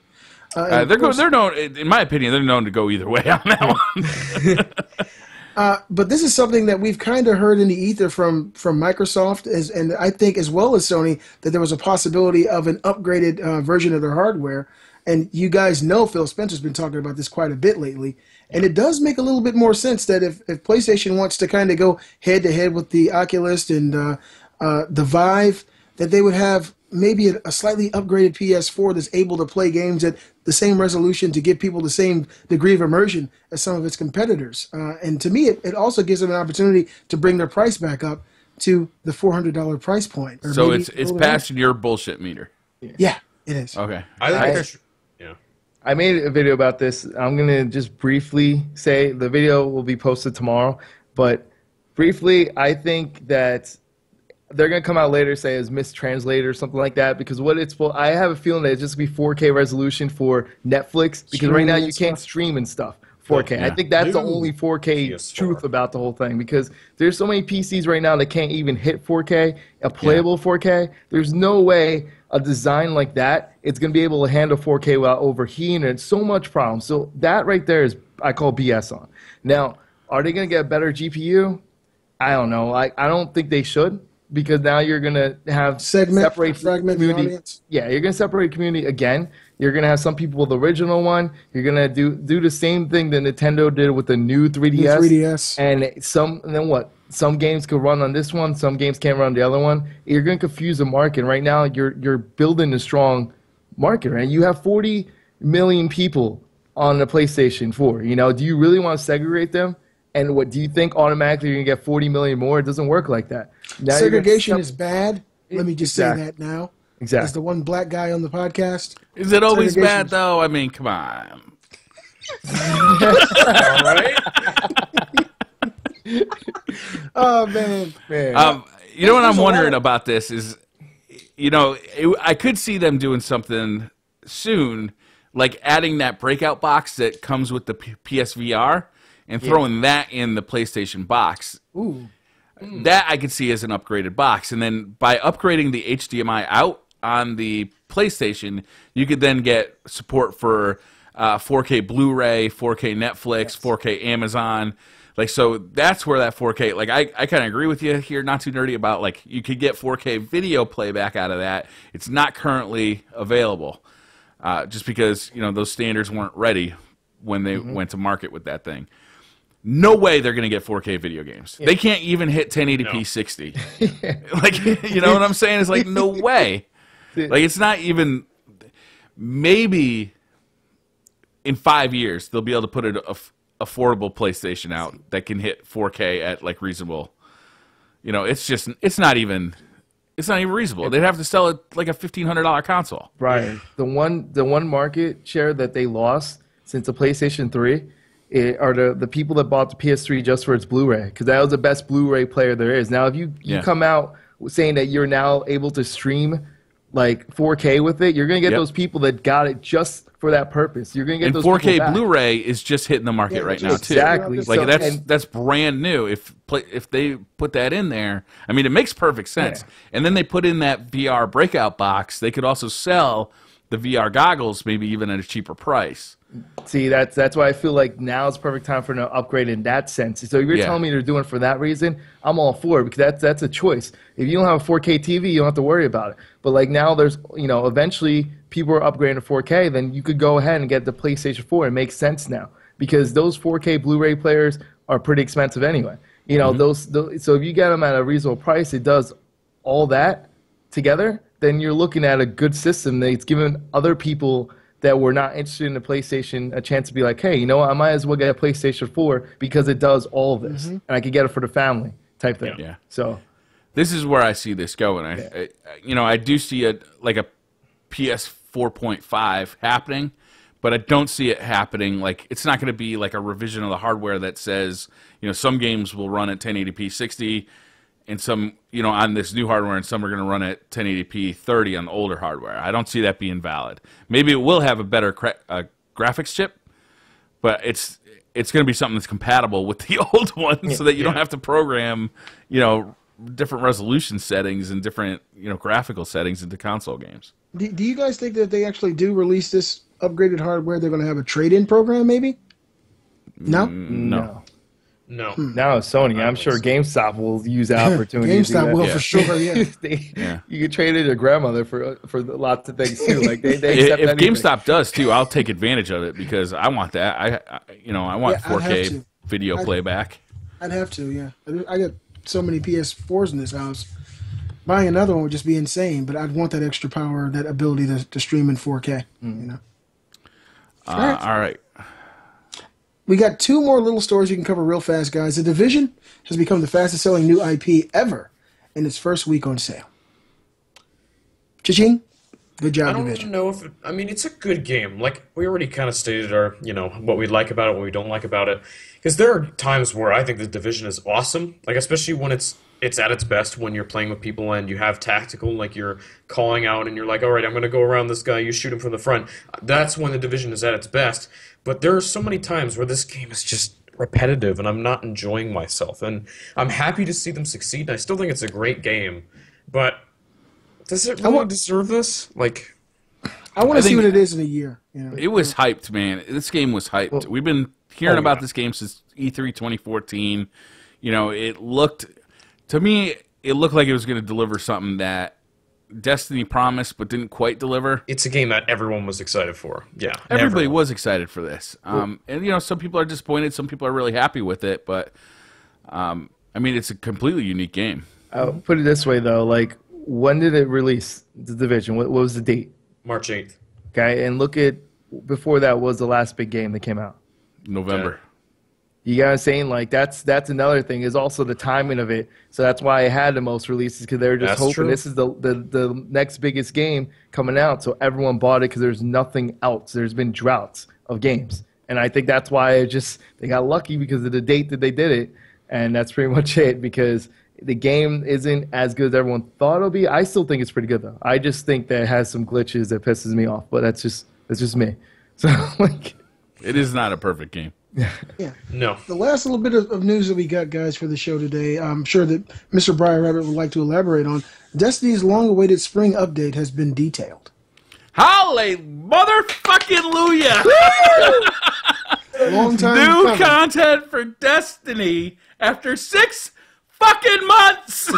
Uh, Uh, they're go, they're known, in my opinion, they're known to go either way on that one. but this is something that we've kind of heard in the ether from from Microsoft, as, and I think as well as Sony, that there was a possibility of an upgraded uh, version of their hardware. And you guys know Phil Spencer's been talking about this quite a bit lately, and it does make a little bit more sense that if, if PlayStation wants to kind of go head to head with the Oculus and uh, uh, the Vive, that they would have maybe a, a slightly upgraded PS4 that's able to play games at the same resolution to give people the same degree of immersion as some of its competitors. Uh, and to me, it, it also gives them an opportunity to bring their price back up to the $400 price point. or so maybe it's a it's past your bullshit meter. more. Yeah, it is. Okay. I think I- there's- yeah. I made a video about this. I'm gonna just briefly say the video will be posted tomorrow, but briefly, I think that they're gonna come out later say it's mistranslated or something like that because what it's for. I have a feeling that it's just gonna be 4K resolution for Netflix because right now you can't stuff. stream and stuff. 4K. I Yeah. think that's the only 4K PS4. truth about the whole thing because there's so many PCs right now that can't even hit 4K, a playable 4K. There's no way a design like that it's going to be able to handle 4K without overheating and so much problem. So that right there is I call BS on. Now, are they going to get a better GPU? I don't know. I, I don't think they should because now you're going to have Segment, separate fragment community. audience. Yeah, you're gonna separate community again. You're gonna have some people with the original one. You're gonna do do the same thing that Nintendo did with the new 3DS. 3DS. And some and then what? Some games could run on this one. Some games can't run on the other one. You're gonna confuse the market. Right now, you're you're building a strong market. Right? You have 40 million people on the PlayStation 4. You know, do you really want to segregate them? And what do you think automatically you're gonna get 40 million more? It doesn't work like that. Now Segregation is bad. Let me just Exactly. say that now. Exactly. As the one black guy on the podcast. Is it always bad though? I mean, come on. All right. Oh man, Man. Um, you know what I'm there's a lot wondering of- about this is, you know, it, I could see them doing something soon, like adding that breakout box that comes with the P- PSVR and throwing that in the PlayStation box. Ooh. That I could see as an upgraded box, and then by upgrading the HDMI out on the PlayStation, you could then get support for uh, 4K Blu-ray, 4K Netflix, 4K Amazon. Like so, that's where that 4K. Like I, I kind of agree with you here. Not too nerdy about like you could get 4K video playback out of that. It's not currently available, uh, just because you know those standards weren't ready when they went to market with that thing. No way they're going to get 4K video games. They can't even hit 1080p No. 60. like, you know what I'm saying? It's like, no way. Like, it's not even. Maybe in five years, they'll be able to put an aff- affordable PlayStation out that can hit 4K at like reasonable. You know, it's just, it's not even. It's not even reasonable. They'd have to sell it like a fifteen hundred dollar console. Right. The one the one market share that they lost since the PlayStation 3 it, are the, the people that bought the PS3 just for its Blu-ray because that was the best Blu-ray player there is. Now, if you, you Yeah. come out saying that you're now able to stream like 4K with it, you're gonna get Yep. those people that got it just for that purpose. You're gonna get And those 4K people back. Blu-ray is just hitting the market Yeah, right just- now too. Exactly. Like So- that's and- that's brand new. If if they put that in there, I mean, it makes perfect sense. Yeah. And then they put in that VR breakout box. They could also sell the VR goggles, maybe even at a cheaper price. See, that's that's why I feel like now is perfect time for an upgrade in that sense. So if you're Yeah. telling me they're doing it for that reason, I'm all for it because that's that's a choice. If you don't have a 4K TV, you don't have to worry about it. But like now, there's you know eventually people are upgrading to 4K, then you could go ahead and get the PlayStation 4. It makes sense now because those 4K Blu-ray players are pretty expensive anyway. You know mm-hmm. those, those. So if you get them at a reasonable price, it does all that together. Then you're looking at a good system that's giving other people that were not interested in the PlayStation a chance to be like, hey, you know what? I might as well get a PlayStation 4 because it does all of this, mm-hmm. and I can get it for the family type thing. Yeah. So This is where I see this going. I, I you know, I do see a like a PS 4.5 happening, but I don't see it happening. Like it's not going to be like a revision of the hardware that says, you know, some games will run at 1080p 60, and some, you know, on this new hardware, and some are going to run at 1080p 30 on the older hardware. I don't see that being valid. Maybe it will have a better cra- uh, graphics chip, but it's it's going to be something that's compatible with the old one, so that you don't have to program, you know, different resolution settings and different you know graphical settings into console games. Do, do you guys think that they actually do release this upgraded hardware, they're going to have a trade-in program? Maybe. No. No. No. Now it's Sony. I'm sure GameStop will use that opportunity. to do GameStop will Yeah. for sure. Yeah. They- Yeah. You can trade in your grandmother for for lots of things too. Like they, they If, accept if anything. GameStop does too, I'll take advantage of it because I want that. I, I you know I want Yeah, 4K video I'd- playback. I'd have to. Yeah. I got so many PS4s in this house. Buying another one would just be insane. But I'd want that extra power, that ability to, to stream in 4K. You know. Uh, all right. We got two more little stories you can cover real fast, guys. The Division has become the fastest selling new IP ever in its first week on sale. Cha-ching. Good job, I don't Division. know if it, I mean it's a good game. Like we already kind of stated our, you know, what we like about it, what we don't like about it. Because there are times where I think the division is awesome. Like especially when it's it's at its best when you're playing with people and you have tactical, like you're calling out and you're like, all right, I'm gonna go around this guy. You shoot him from the front. That's when the division is at its best. But there are so many times where this game is just repetitive and I'm not enjoying myself. And I'm happy to see them succeed. And I still think it's a great game, but does it really want- deserve this? Like. I want to see what it is in a year. You know. It was hyped, man. This game was hyped. We've been hearing oh, about yeah. this game since E E3 2014. You know, it looked to me it looked like it was going to deliver something that Destiny promised but didn't quite deliver. it's a game that everyone was excited for. Yeah, Everybody everyone. was excited for this. Um, and you know, some people are disappointed, some people are really happy with it, but um, I mean, it's a completely unique game. I'll put it this way though, like when did it release the division? What, what was the date? March eighth. Okay, and look at before that was the last big game that came out. November. You got what I'm saying? Like that's that's another thing is also the timing of it. So that's why it had the most releases because they were just That's hoping true. this is the, the the next biggest game coming out. So everyone bought it because there's nothing else. There's been droughts of games, and I think that's why it just they got lucky because of the date that they did it, and that's pretty much it. Because the game isn't as good as everyone thought it'll be. I still think it's pretty good though. I just think that it has some glitches that pisses me off, but that's just that's just me. So like. It is not a perfect game. No, The last little bit of, of news that we got, guys, for the show today, I'm sure that Mr. Briar Rabbit would like to elaborate on. Destiny's long-awaited spring update has been detailed. Holy motherfucking Luya! Long time New coming. content for Destiny after six fucking months.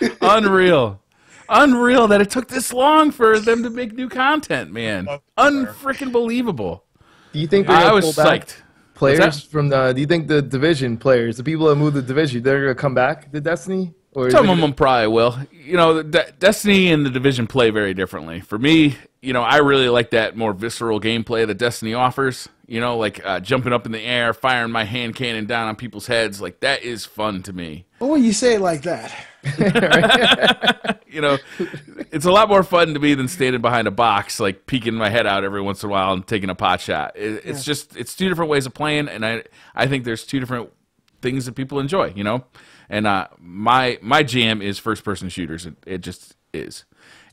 Unreal. Unreal that it took this long for them to make new content, man. Unfreaking believable. Do you think they're I was pull back psyched. players from the? Do you think the division players, the people that moved the division, they're gonna come back to Destiny? Or is Some it of gonna- them probably will. You know, De- Destiny and the Division play very differently. For me, you know, I really like that more visceral gameplay that Destiny offers. You know, like uh, jumping up in the air, firing my hand cannon down on people's heads. Like that is fun to me. Well, when you say it like that, You know, it's a lot more fun to me than standing behind a box, like peeking my head out every once in a while and taking a pot shot. It, it's just it's two different ways of playing, and I I think there's two different things that people enjoy, you know. And uh, my my jam is first person shooters. It, it just is.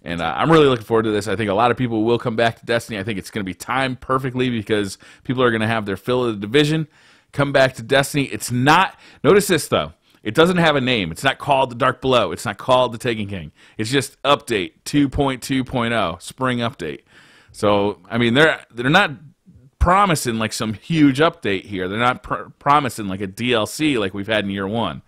And uh, I'm really looking forward to this. I think a lot of people will come back to Destiny. I think it's going to be timed perfectly because people are going to have their fill of the division, come back to Destiny. It's not. Notice this though. It doesn't have a name. It's not called the Dark Below. It's not called the Taken King. It's just update 2.2.0 spring update. So I mean they're they're not promising like some huge update here. They're not pr- promising like a DLC like we've had in year one.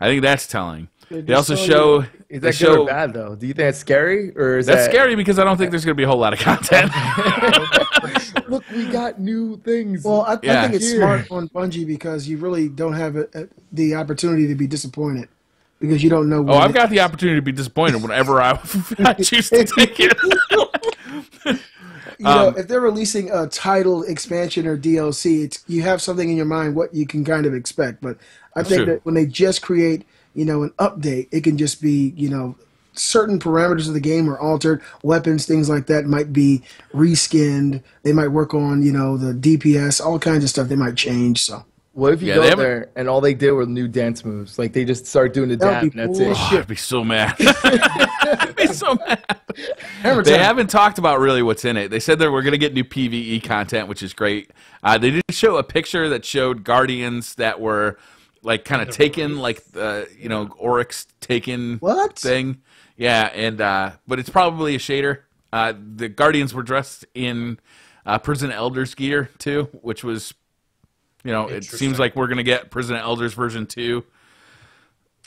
I think that's telling. They're also just show telling Is they that show good or bad though? Do you think that's scary or is that's that scary because I don't think there's going to be a whole lot of content. Look, we got new things. Well, I, Yeah. I think it's Here. smart on Bungie because you really don't have a, a, the opportunity to be disappointed because you don't know. oh, I've it- got the opportunity to be disappointed whenever I, I choose to take it. you know, um, if they're releasing a title expansion or DLC, it's you have something in your mind what you can kind of expect. But I think true. that when they just create, you know, an update, it can just be, you know, certain parameters of the game are altered, weapons, things like that might be reskinned. They might work on, you know, the DPS, all kinds of stuff. They might change. So what if you Yeah, go they haven't- there and all they did were new dance moves? Like they just start doing the That dab and that's cool it. Oh, I'd be so mad. I'd be so mad. hammer They time. haven't talked about really what's in it. They said that we're going to get new PVE content, which is great. Uh, they did show a picture that showed Guardians that were like kind of taken, like the you know Oryx taken What? thing. Yeah, and uh, but it's probably a shader. Uh, the Guardians were dressed in uh, Prison Elders gear too, which was, you know, it seems like we're going to get Prison Elders version two.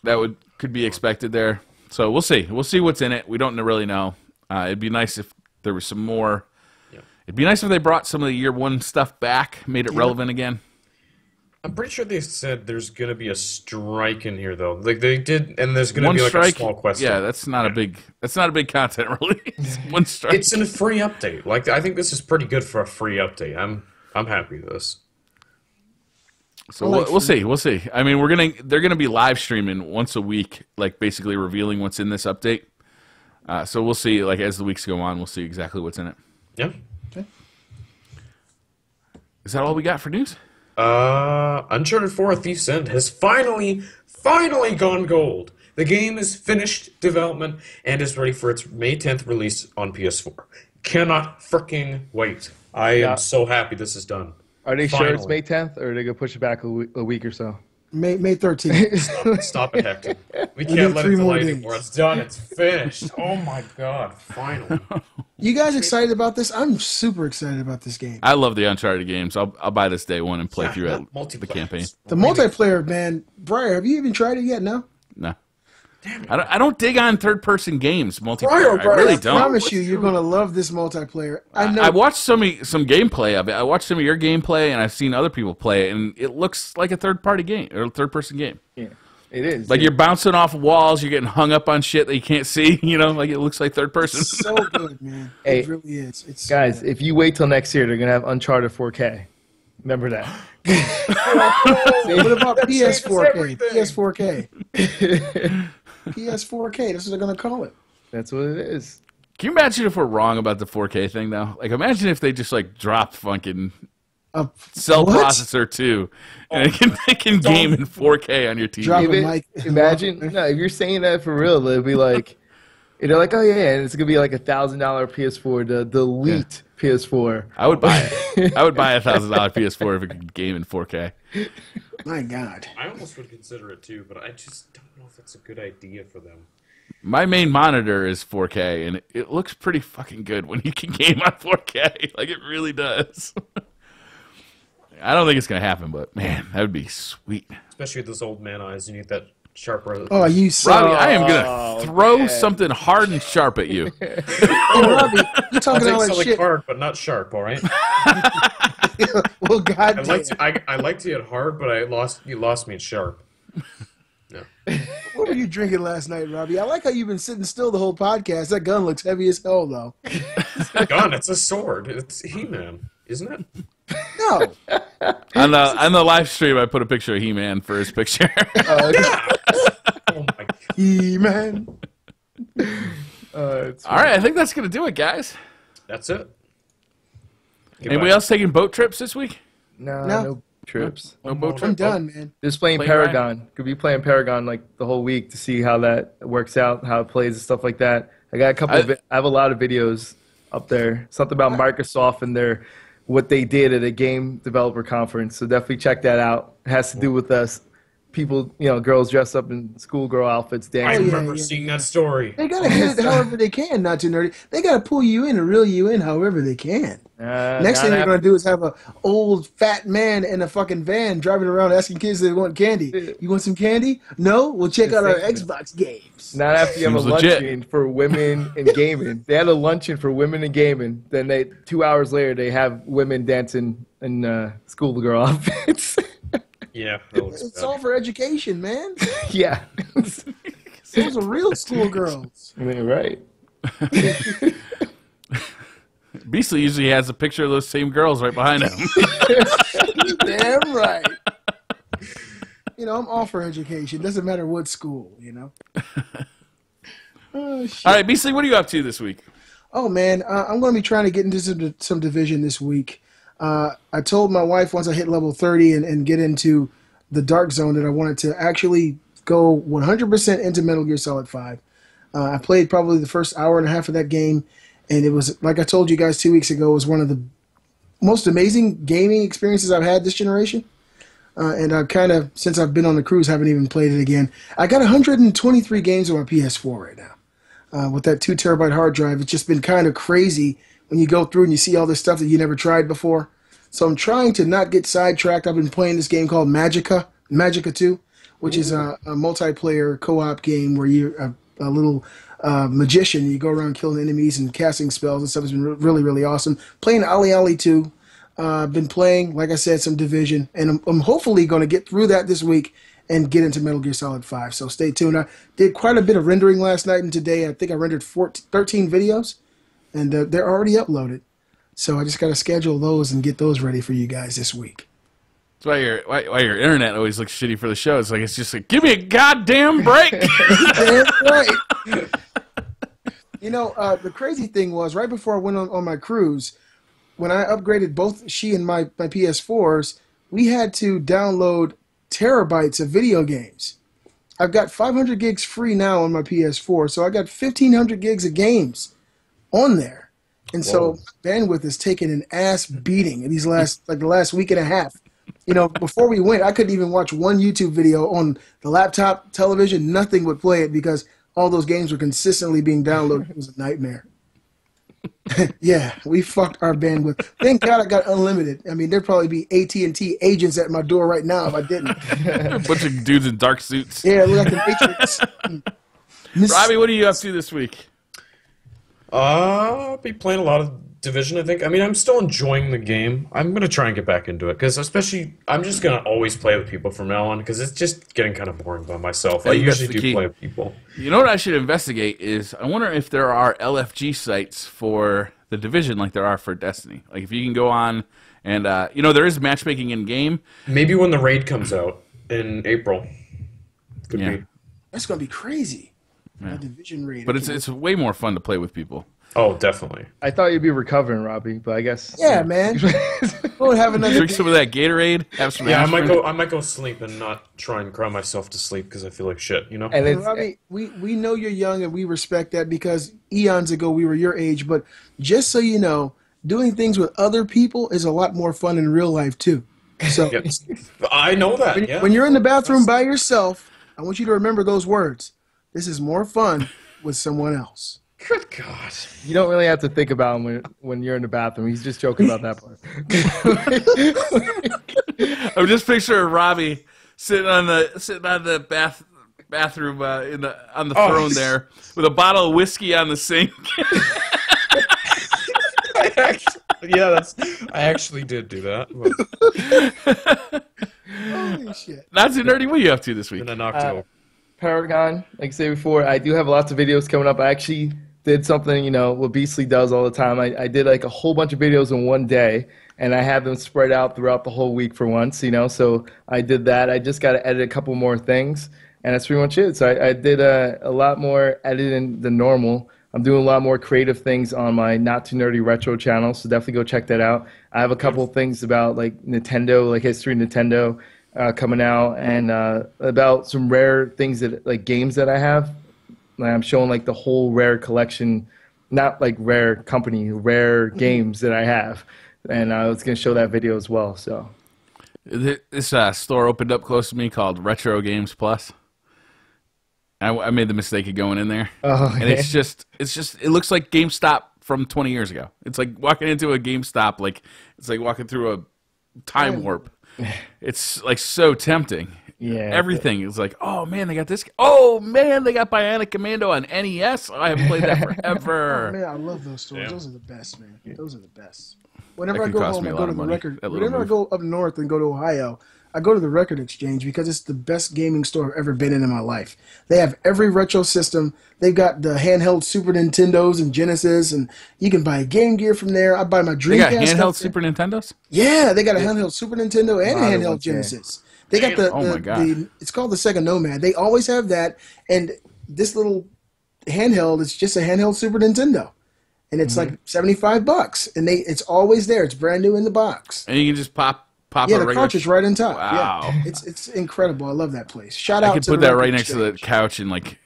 That would could be expected there. So we'll see. We'll see what's in it. We don't really know. Uh, it'd be nice if there was some more. Yeah. It'd be nice if they brought some of the year one stuff back, made it relevant again. I'm pretty sure they said there's gonna be a strike in here though. Like they did, and there's gonna one be like strike. a small quest. yeah, that's not a big. That's not a big content release. one strike. It's in a free update. Like I think this is pretty good for a free update. I'm I'm happy with this. So we'll, we'll see. We'll see. I mean, we're gonna they're gonna be live streaming once a week, like basically revealing what's in this update. Uh, so we'll see. Like as the weeks go on, we'll see exactly what's in it. Yeah. Is that all we got for news? Uh, Uncharted 4: A Thief's End has finally, finally gone gold. The game is finished development and is ready for its May 10th release on PS4. Cannot freaking wait. I Yeah. am so happy this is done. Are they sure it's May 10th or are they gonna push it back a week, a week or so? May May thirteenth. Stop, stop it, Hector. We can't let three it delay days. anymore. It's done. It's finished. Oh my god! Finally. you guys excited about this? I'm super excited about this game. I love the Uncharted games. I'll I'll buy this day one and play through it. The campaign. The multiplayer, man. Briar, have you even tried it yet? No. No. I don't, I don't dig on third person games multiplayer. Briar, I really I don't. I promise you, you're gonna love this multiplayer. I know. I watched some some gameplay of it. I watched some of your gameplay, and I've seen other people play it, and it looks like a third party game or a third person game. Yeah, it is. Like yeah. you're bouncing off walls, you're getting hung up on shit that you can't see. You know, like it looks like third person. It's so good, man. Hey, it really is. It's so Guys, good. if you wait till next year, they're gonna have Uncharted 4K. Remember that. what about PS4K? PS4K. PS4K. That's what they're gonna call it. That's what it is. Can you imagine if we're wrong about the 4K thing though? Like imagine if they just like drop fucking Uh, cell What? processor too, and it can, it can game in 4K on your TV. Drop If it- imagine, no, if you're saying that for real, they'll be like, you know, like, oh yeah, and it's gonna be like a thousand dollar PS4, the the elite PS4. I would buy it. I would buy a thousand dollar PS4 if it could game in 4K. My God. I almost would consider it too, but I just don't know if it's a good idea for them. My main monitor is 4K, and it, it looks pretty fucking good when you can game on 4K. Like it really does. I don't think it's gonna happen, but man, that would be sweet. Especially with those old man eyes, you need that sharper. Oh, you so Robbie, I am gonna Oh, throw man. something hard and sharp at you. Hey, Robbie, you I'll talking take all that something shit? hard, but not sharp. All right. well, I like to, I, I like to hit hard, but I lost. You lost me at sharp. No. What were you drinking last night, Robbie? I like how you've been sitting still the whole podcast. That gun looks heavy as hell, though. Gun. It's a sword. It's He-Man, isn't it? No. on the on the live stream, I put a picture of He-Man for his picture. Uh, Oh my. He man. uh, All right, I think that's gonna do it, guys. That's it. Anybody else taking boat trips this week? no, No. no, trips. No boat trips. I'm trip. done, man. Just playing Play Paragon. Could be playing Paragon like the whole week to see how that works out, how it plays and stuff like that. I got a couple. I- of vi- I have a lot of videos up there. Something about Microsoft and their what they did at a game developer conference. So definitely check that out. It has to do with us people, you know, girls dressed up in schoolgirl outfits I dancing. yeah, remember yeah, seeing that story. They gotta hit it however they can, not too nerdy. They gotta pull you in and reel you in however they can. Uh, Next thing they're gonna do is have a old fat man in a fucking van driving around asking kids if they want candy. You want some candy? No? We'll check out our Xbox games. Not after you have a legit. luncheon for women and gaming. They had a luncheon for women and gaming. Then they two hours later they have women dancing in uh, schoolgirl outfits. Yeah, that It's all for education, man. yeah, Those are real schoolgirls. You're right. Beastly usually has a picture of those same girls right behind him. Damn right. You know, I'm all for education. Doesn't matter what school, you know. Oh, shit. All right, Beastly, what are you up to this week? Oh man, uh, I'm going to be trying to get into some, some division this week. Uh, I told my wife once I hit level 30 and, and get into the dark zone that I wanted to actually go 100% into Metal Gear Solid 5. Uh, I played probably the first hour and a half of that game, and it was like I told you guys two weeks ago, it was one of the most amazing gaming experiences I've had this generation. Uh, and I've kind of, since I've been on the cruise, haven't even played it again. I got 123 games on my PS4 right now uh, with that two terabyte hard drive. It's just been kind of crazy when you go through and you see all this stuff that you never tried before. So I'm trying to not get sidetracked. I've been playing this game called Magicka, Magicka 2, which is a, a multiplayer co-op game where you're a, a little uh, magician. You go around killing enemies and casting spells and stuff. It's been re- really, really awesome. Playing Ali Ali 2. Uh, been playing, like I said, some Division, and I'm, I'm hopefully going to get through that this week and get into Metal Gear Solid 5. So stay tuned. I did quite a bit of rendering last night and today. I think I rendered 14, 13 videos, and uh, they're already uploaded. So I just got to schedule those and get those ready for you guys this week. That's why your why, why your internet always looks shitty for the show. It's like it's just like give me a goddamn break. Right. you know, uh, the crazy thing was right before I went on, on my cruise, when I upgraded both she and my, my PS4s, we had to download terabytes of video games. I've got 500 gigs free now on my PS4, so I got 1500 gigs of games on there. And so bandwidth is taking an ass beating in these last like the last week and a half. You know, before we went, I couldn't even watch one YouTube video on the laptop television. Nothing would play it because all those games were consistently being downloaded. It was a nightmare. yeah, we fucked our bandwidth. Thank God I got unlimited. I mean, there'd probably be AT and T agents at my door right now if I didn't. a bunch of dudes in dark suits. Yeah, look like the Matrix. Miss- Robbie, what are you up to this week? Uh, I'll be playing a lot of Division, I think. I mean, I'm still enjoying the game. I'm going to try and get back into it because, especially, I'm just going to always play with people from now on because it's just getting kind of boring by myself. I think usually do key. play with people. You know what I should investigate is I wonder if there are LFG sites for the division like there are for Destiny. Like if you can go on and uh, you know there is matchmaking in game. Maybe when the raid comes out in April. Could Yeah. be. That's gonna be crazy. A division raid. But it's it's way more fun to play with people. Oh, definitely. I thought you'd be recovering, Robbie, but I guess yeah, man. We'll have another. Drink some of that Gatorade. Have some. Yeah, I might go. I might go sleep and not try and cry myself to sleep because I feel like shit. You know. And it's Robbie, we, we know you're young and we respect that because eons ago we were your age. But just so you know, doing things with other people is a lot more fun in real life too. So Yes. I know that. when, yeah. when you're in the bathroom by yourself, I want you to remember those words. This is more fun with someone else. Good God. you don't really have to think about him when when you're in the bathroom. He's just joking about that part. I'm just picturing Robbie sitting on the sitting on the bath bathroom uh, in the on the Oh. throne there with a bottle of whiskey on the sink. I actually, yeah, that's. I actually did do that. Holy shit. Not too nerdy. What are you up to this week? And I knocked Uh, over. Paragon, like I said before, I do have lots of videos coming up. I actually did something, you know, what Beastly does all the time. I, I did like a whole bunch of videos in one day, and I have them spread out throughout the whole week for once, you know. So I did that. I just got to edit a couple more things, and that's pretty much it. So I, I did a, a lot more editing than normal. I'm doing a lot more creative things on my Not Too Nerdy Retro channel, so definitely go check that out. I have a couple things about like Nintendo, like history Nintendo, uh, coming out, and uh, about some rare things that like games that I have. Like, I'm showing like the whole rare collection, not like rare company, rare games that I have, and I was gonna show that video as well. So Th- This uh, store opened up close to me called Retro Games Plus. I, I made the mistake of going in there, Oh, and it's just, it's just, it looks like GameStop from 20 years ago. It's like walking into a GameStop, like it's like walking through a time warp. It's like so tempting. Yeah. everything is like, oh man, they got this. Oh man, they got Bionic Commando on NES. I haven't played that forever. Oh, forever. man, I love those stories. Yeah. Those are the best, man. Those are the best. Whenever I go home, me I a go to of the money, record. that little Whenever I go up north and go to Ohio, I go to the Record Exchange because it's the best gaming store I've ever been in in my life. They have every retro system. They've got the handheld Super Nintendos and Genesis, and you can buy a Game Gear from there. I buy my Dreamcast. They got handheld. Super Nintendos. Yeah, they got a handheld Super Nintendo and a handheld. Genesis. They got the, Oh the, my God. the it's called the Sega Nomad. They always have that, and this little handheld is just a handheld Super Nintendo, and it's Mm-hmm. like seventy five bucks, and they it's always there. It's brand new in the box. And you can just pop pop Yeah, the regular. cartridge right on top. Wow. Yeah, it's it's incredible. I love that place. Shout I out could to put the that right next to the couch and like,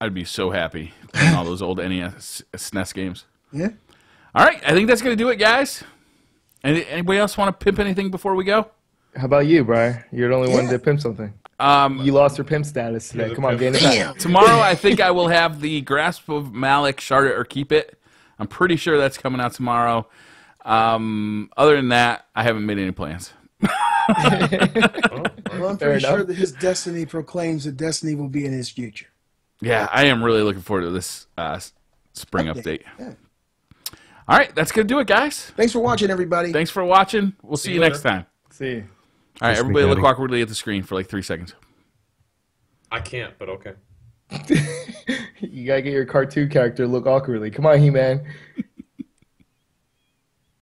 I'd be so happy playing all those old NES SNES games. Yeah. All right, I think that's gonna do it, guys. Any, anybody else want to pimp anything before we go? How about you, Briar? You're the only one Yeah. to pimp something. Um, You lost your pimp status today. the Come on, pimp. gain it back. Tomorrow, I think I will have the Grasp of Malok, Shard It or Keep It. I'm pretty sure that's coming out tomorrow. Um, other than that, I haven't made any plans. Well, I'm pretty sure that his destiny proclaims that destiny will be in his future. Yeah, I am really looking forward to this uh, spring update. Yeah. All right, that's gonna do it, guys. Thanks for watching, everybody. Thanks for watching. We'll see, See you you next time. See. All right, Kiss everybody look awkwardly at the screen for like three seconds. I can't, but okay. You gotta get your cartoon character look awkwardly. Come on, He Man.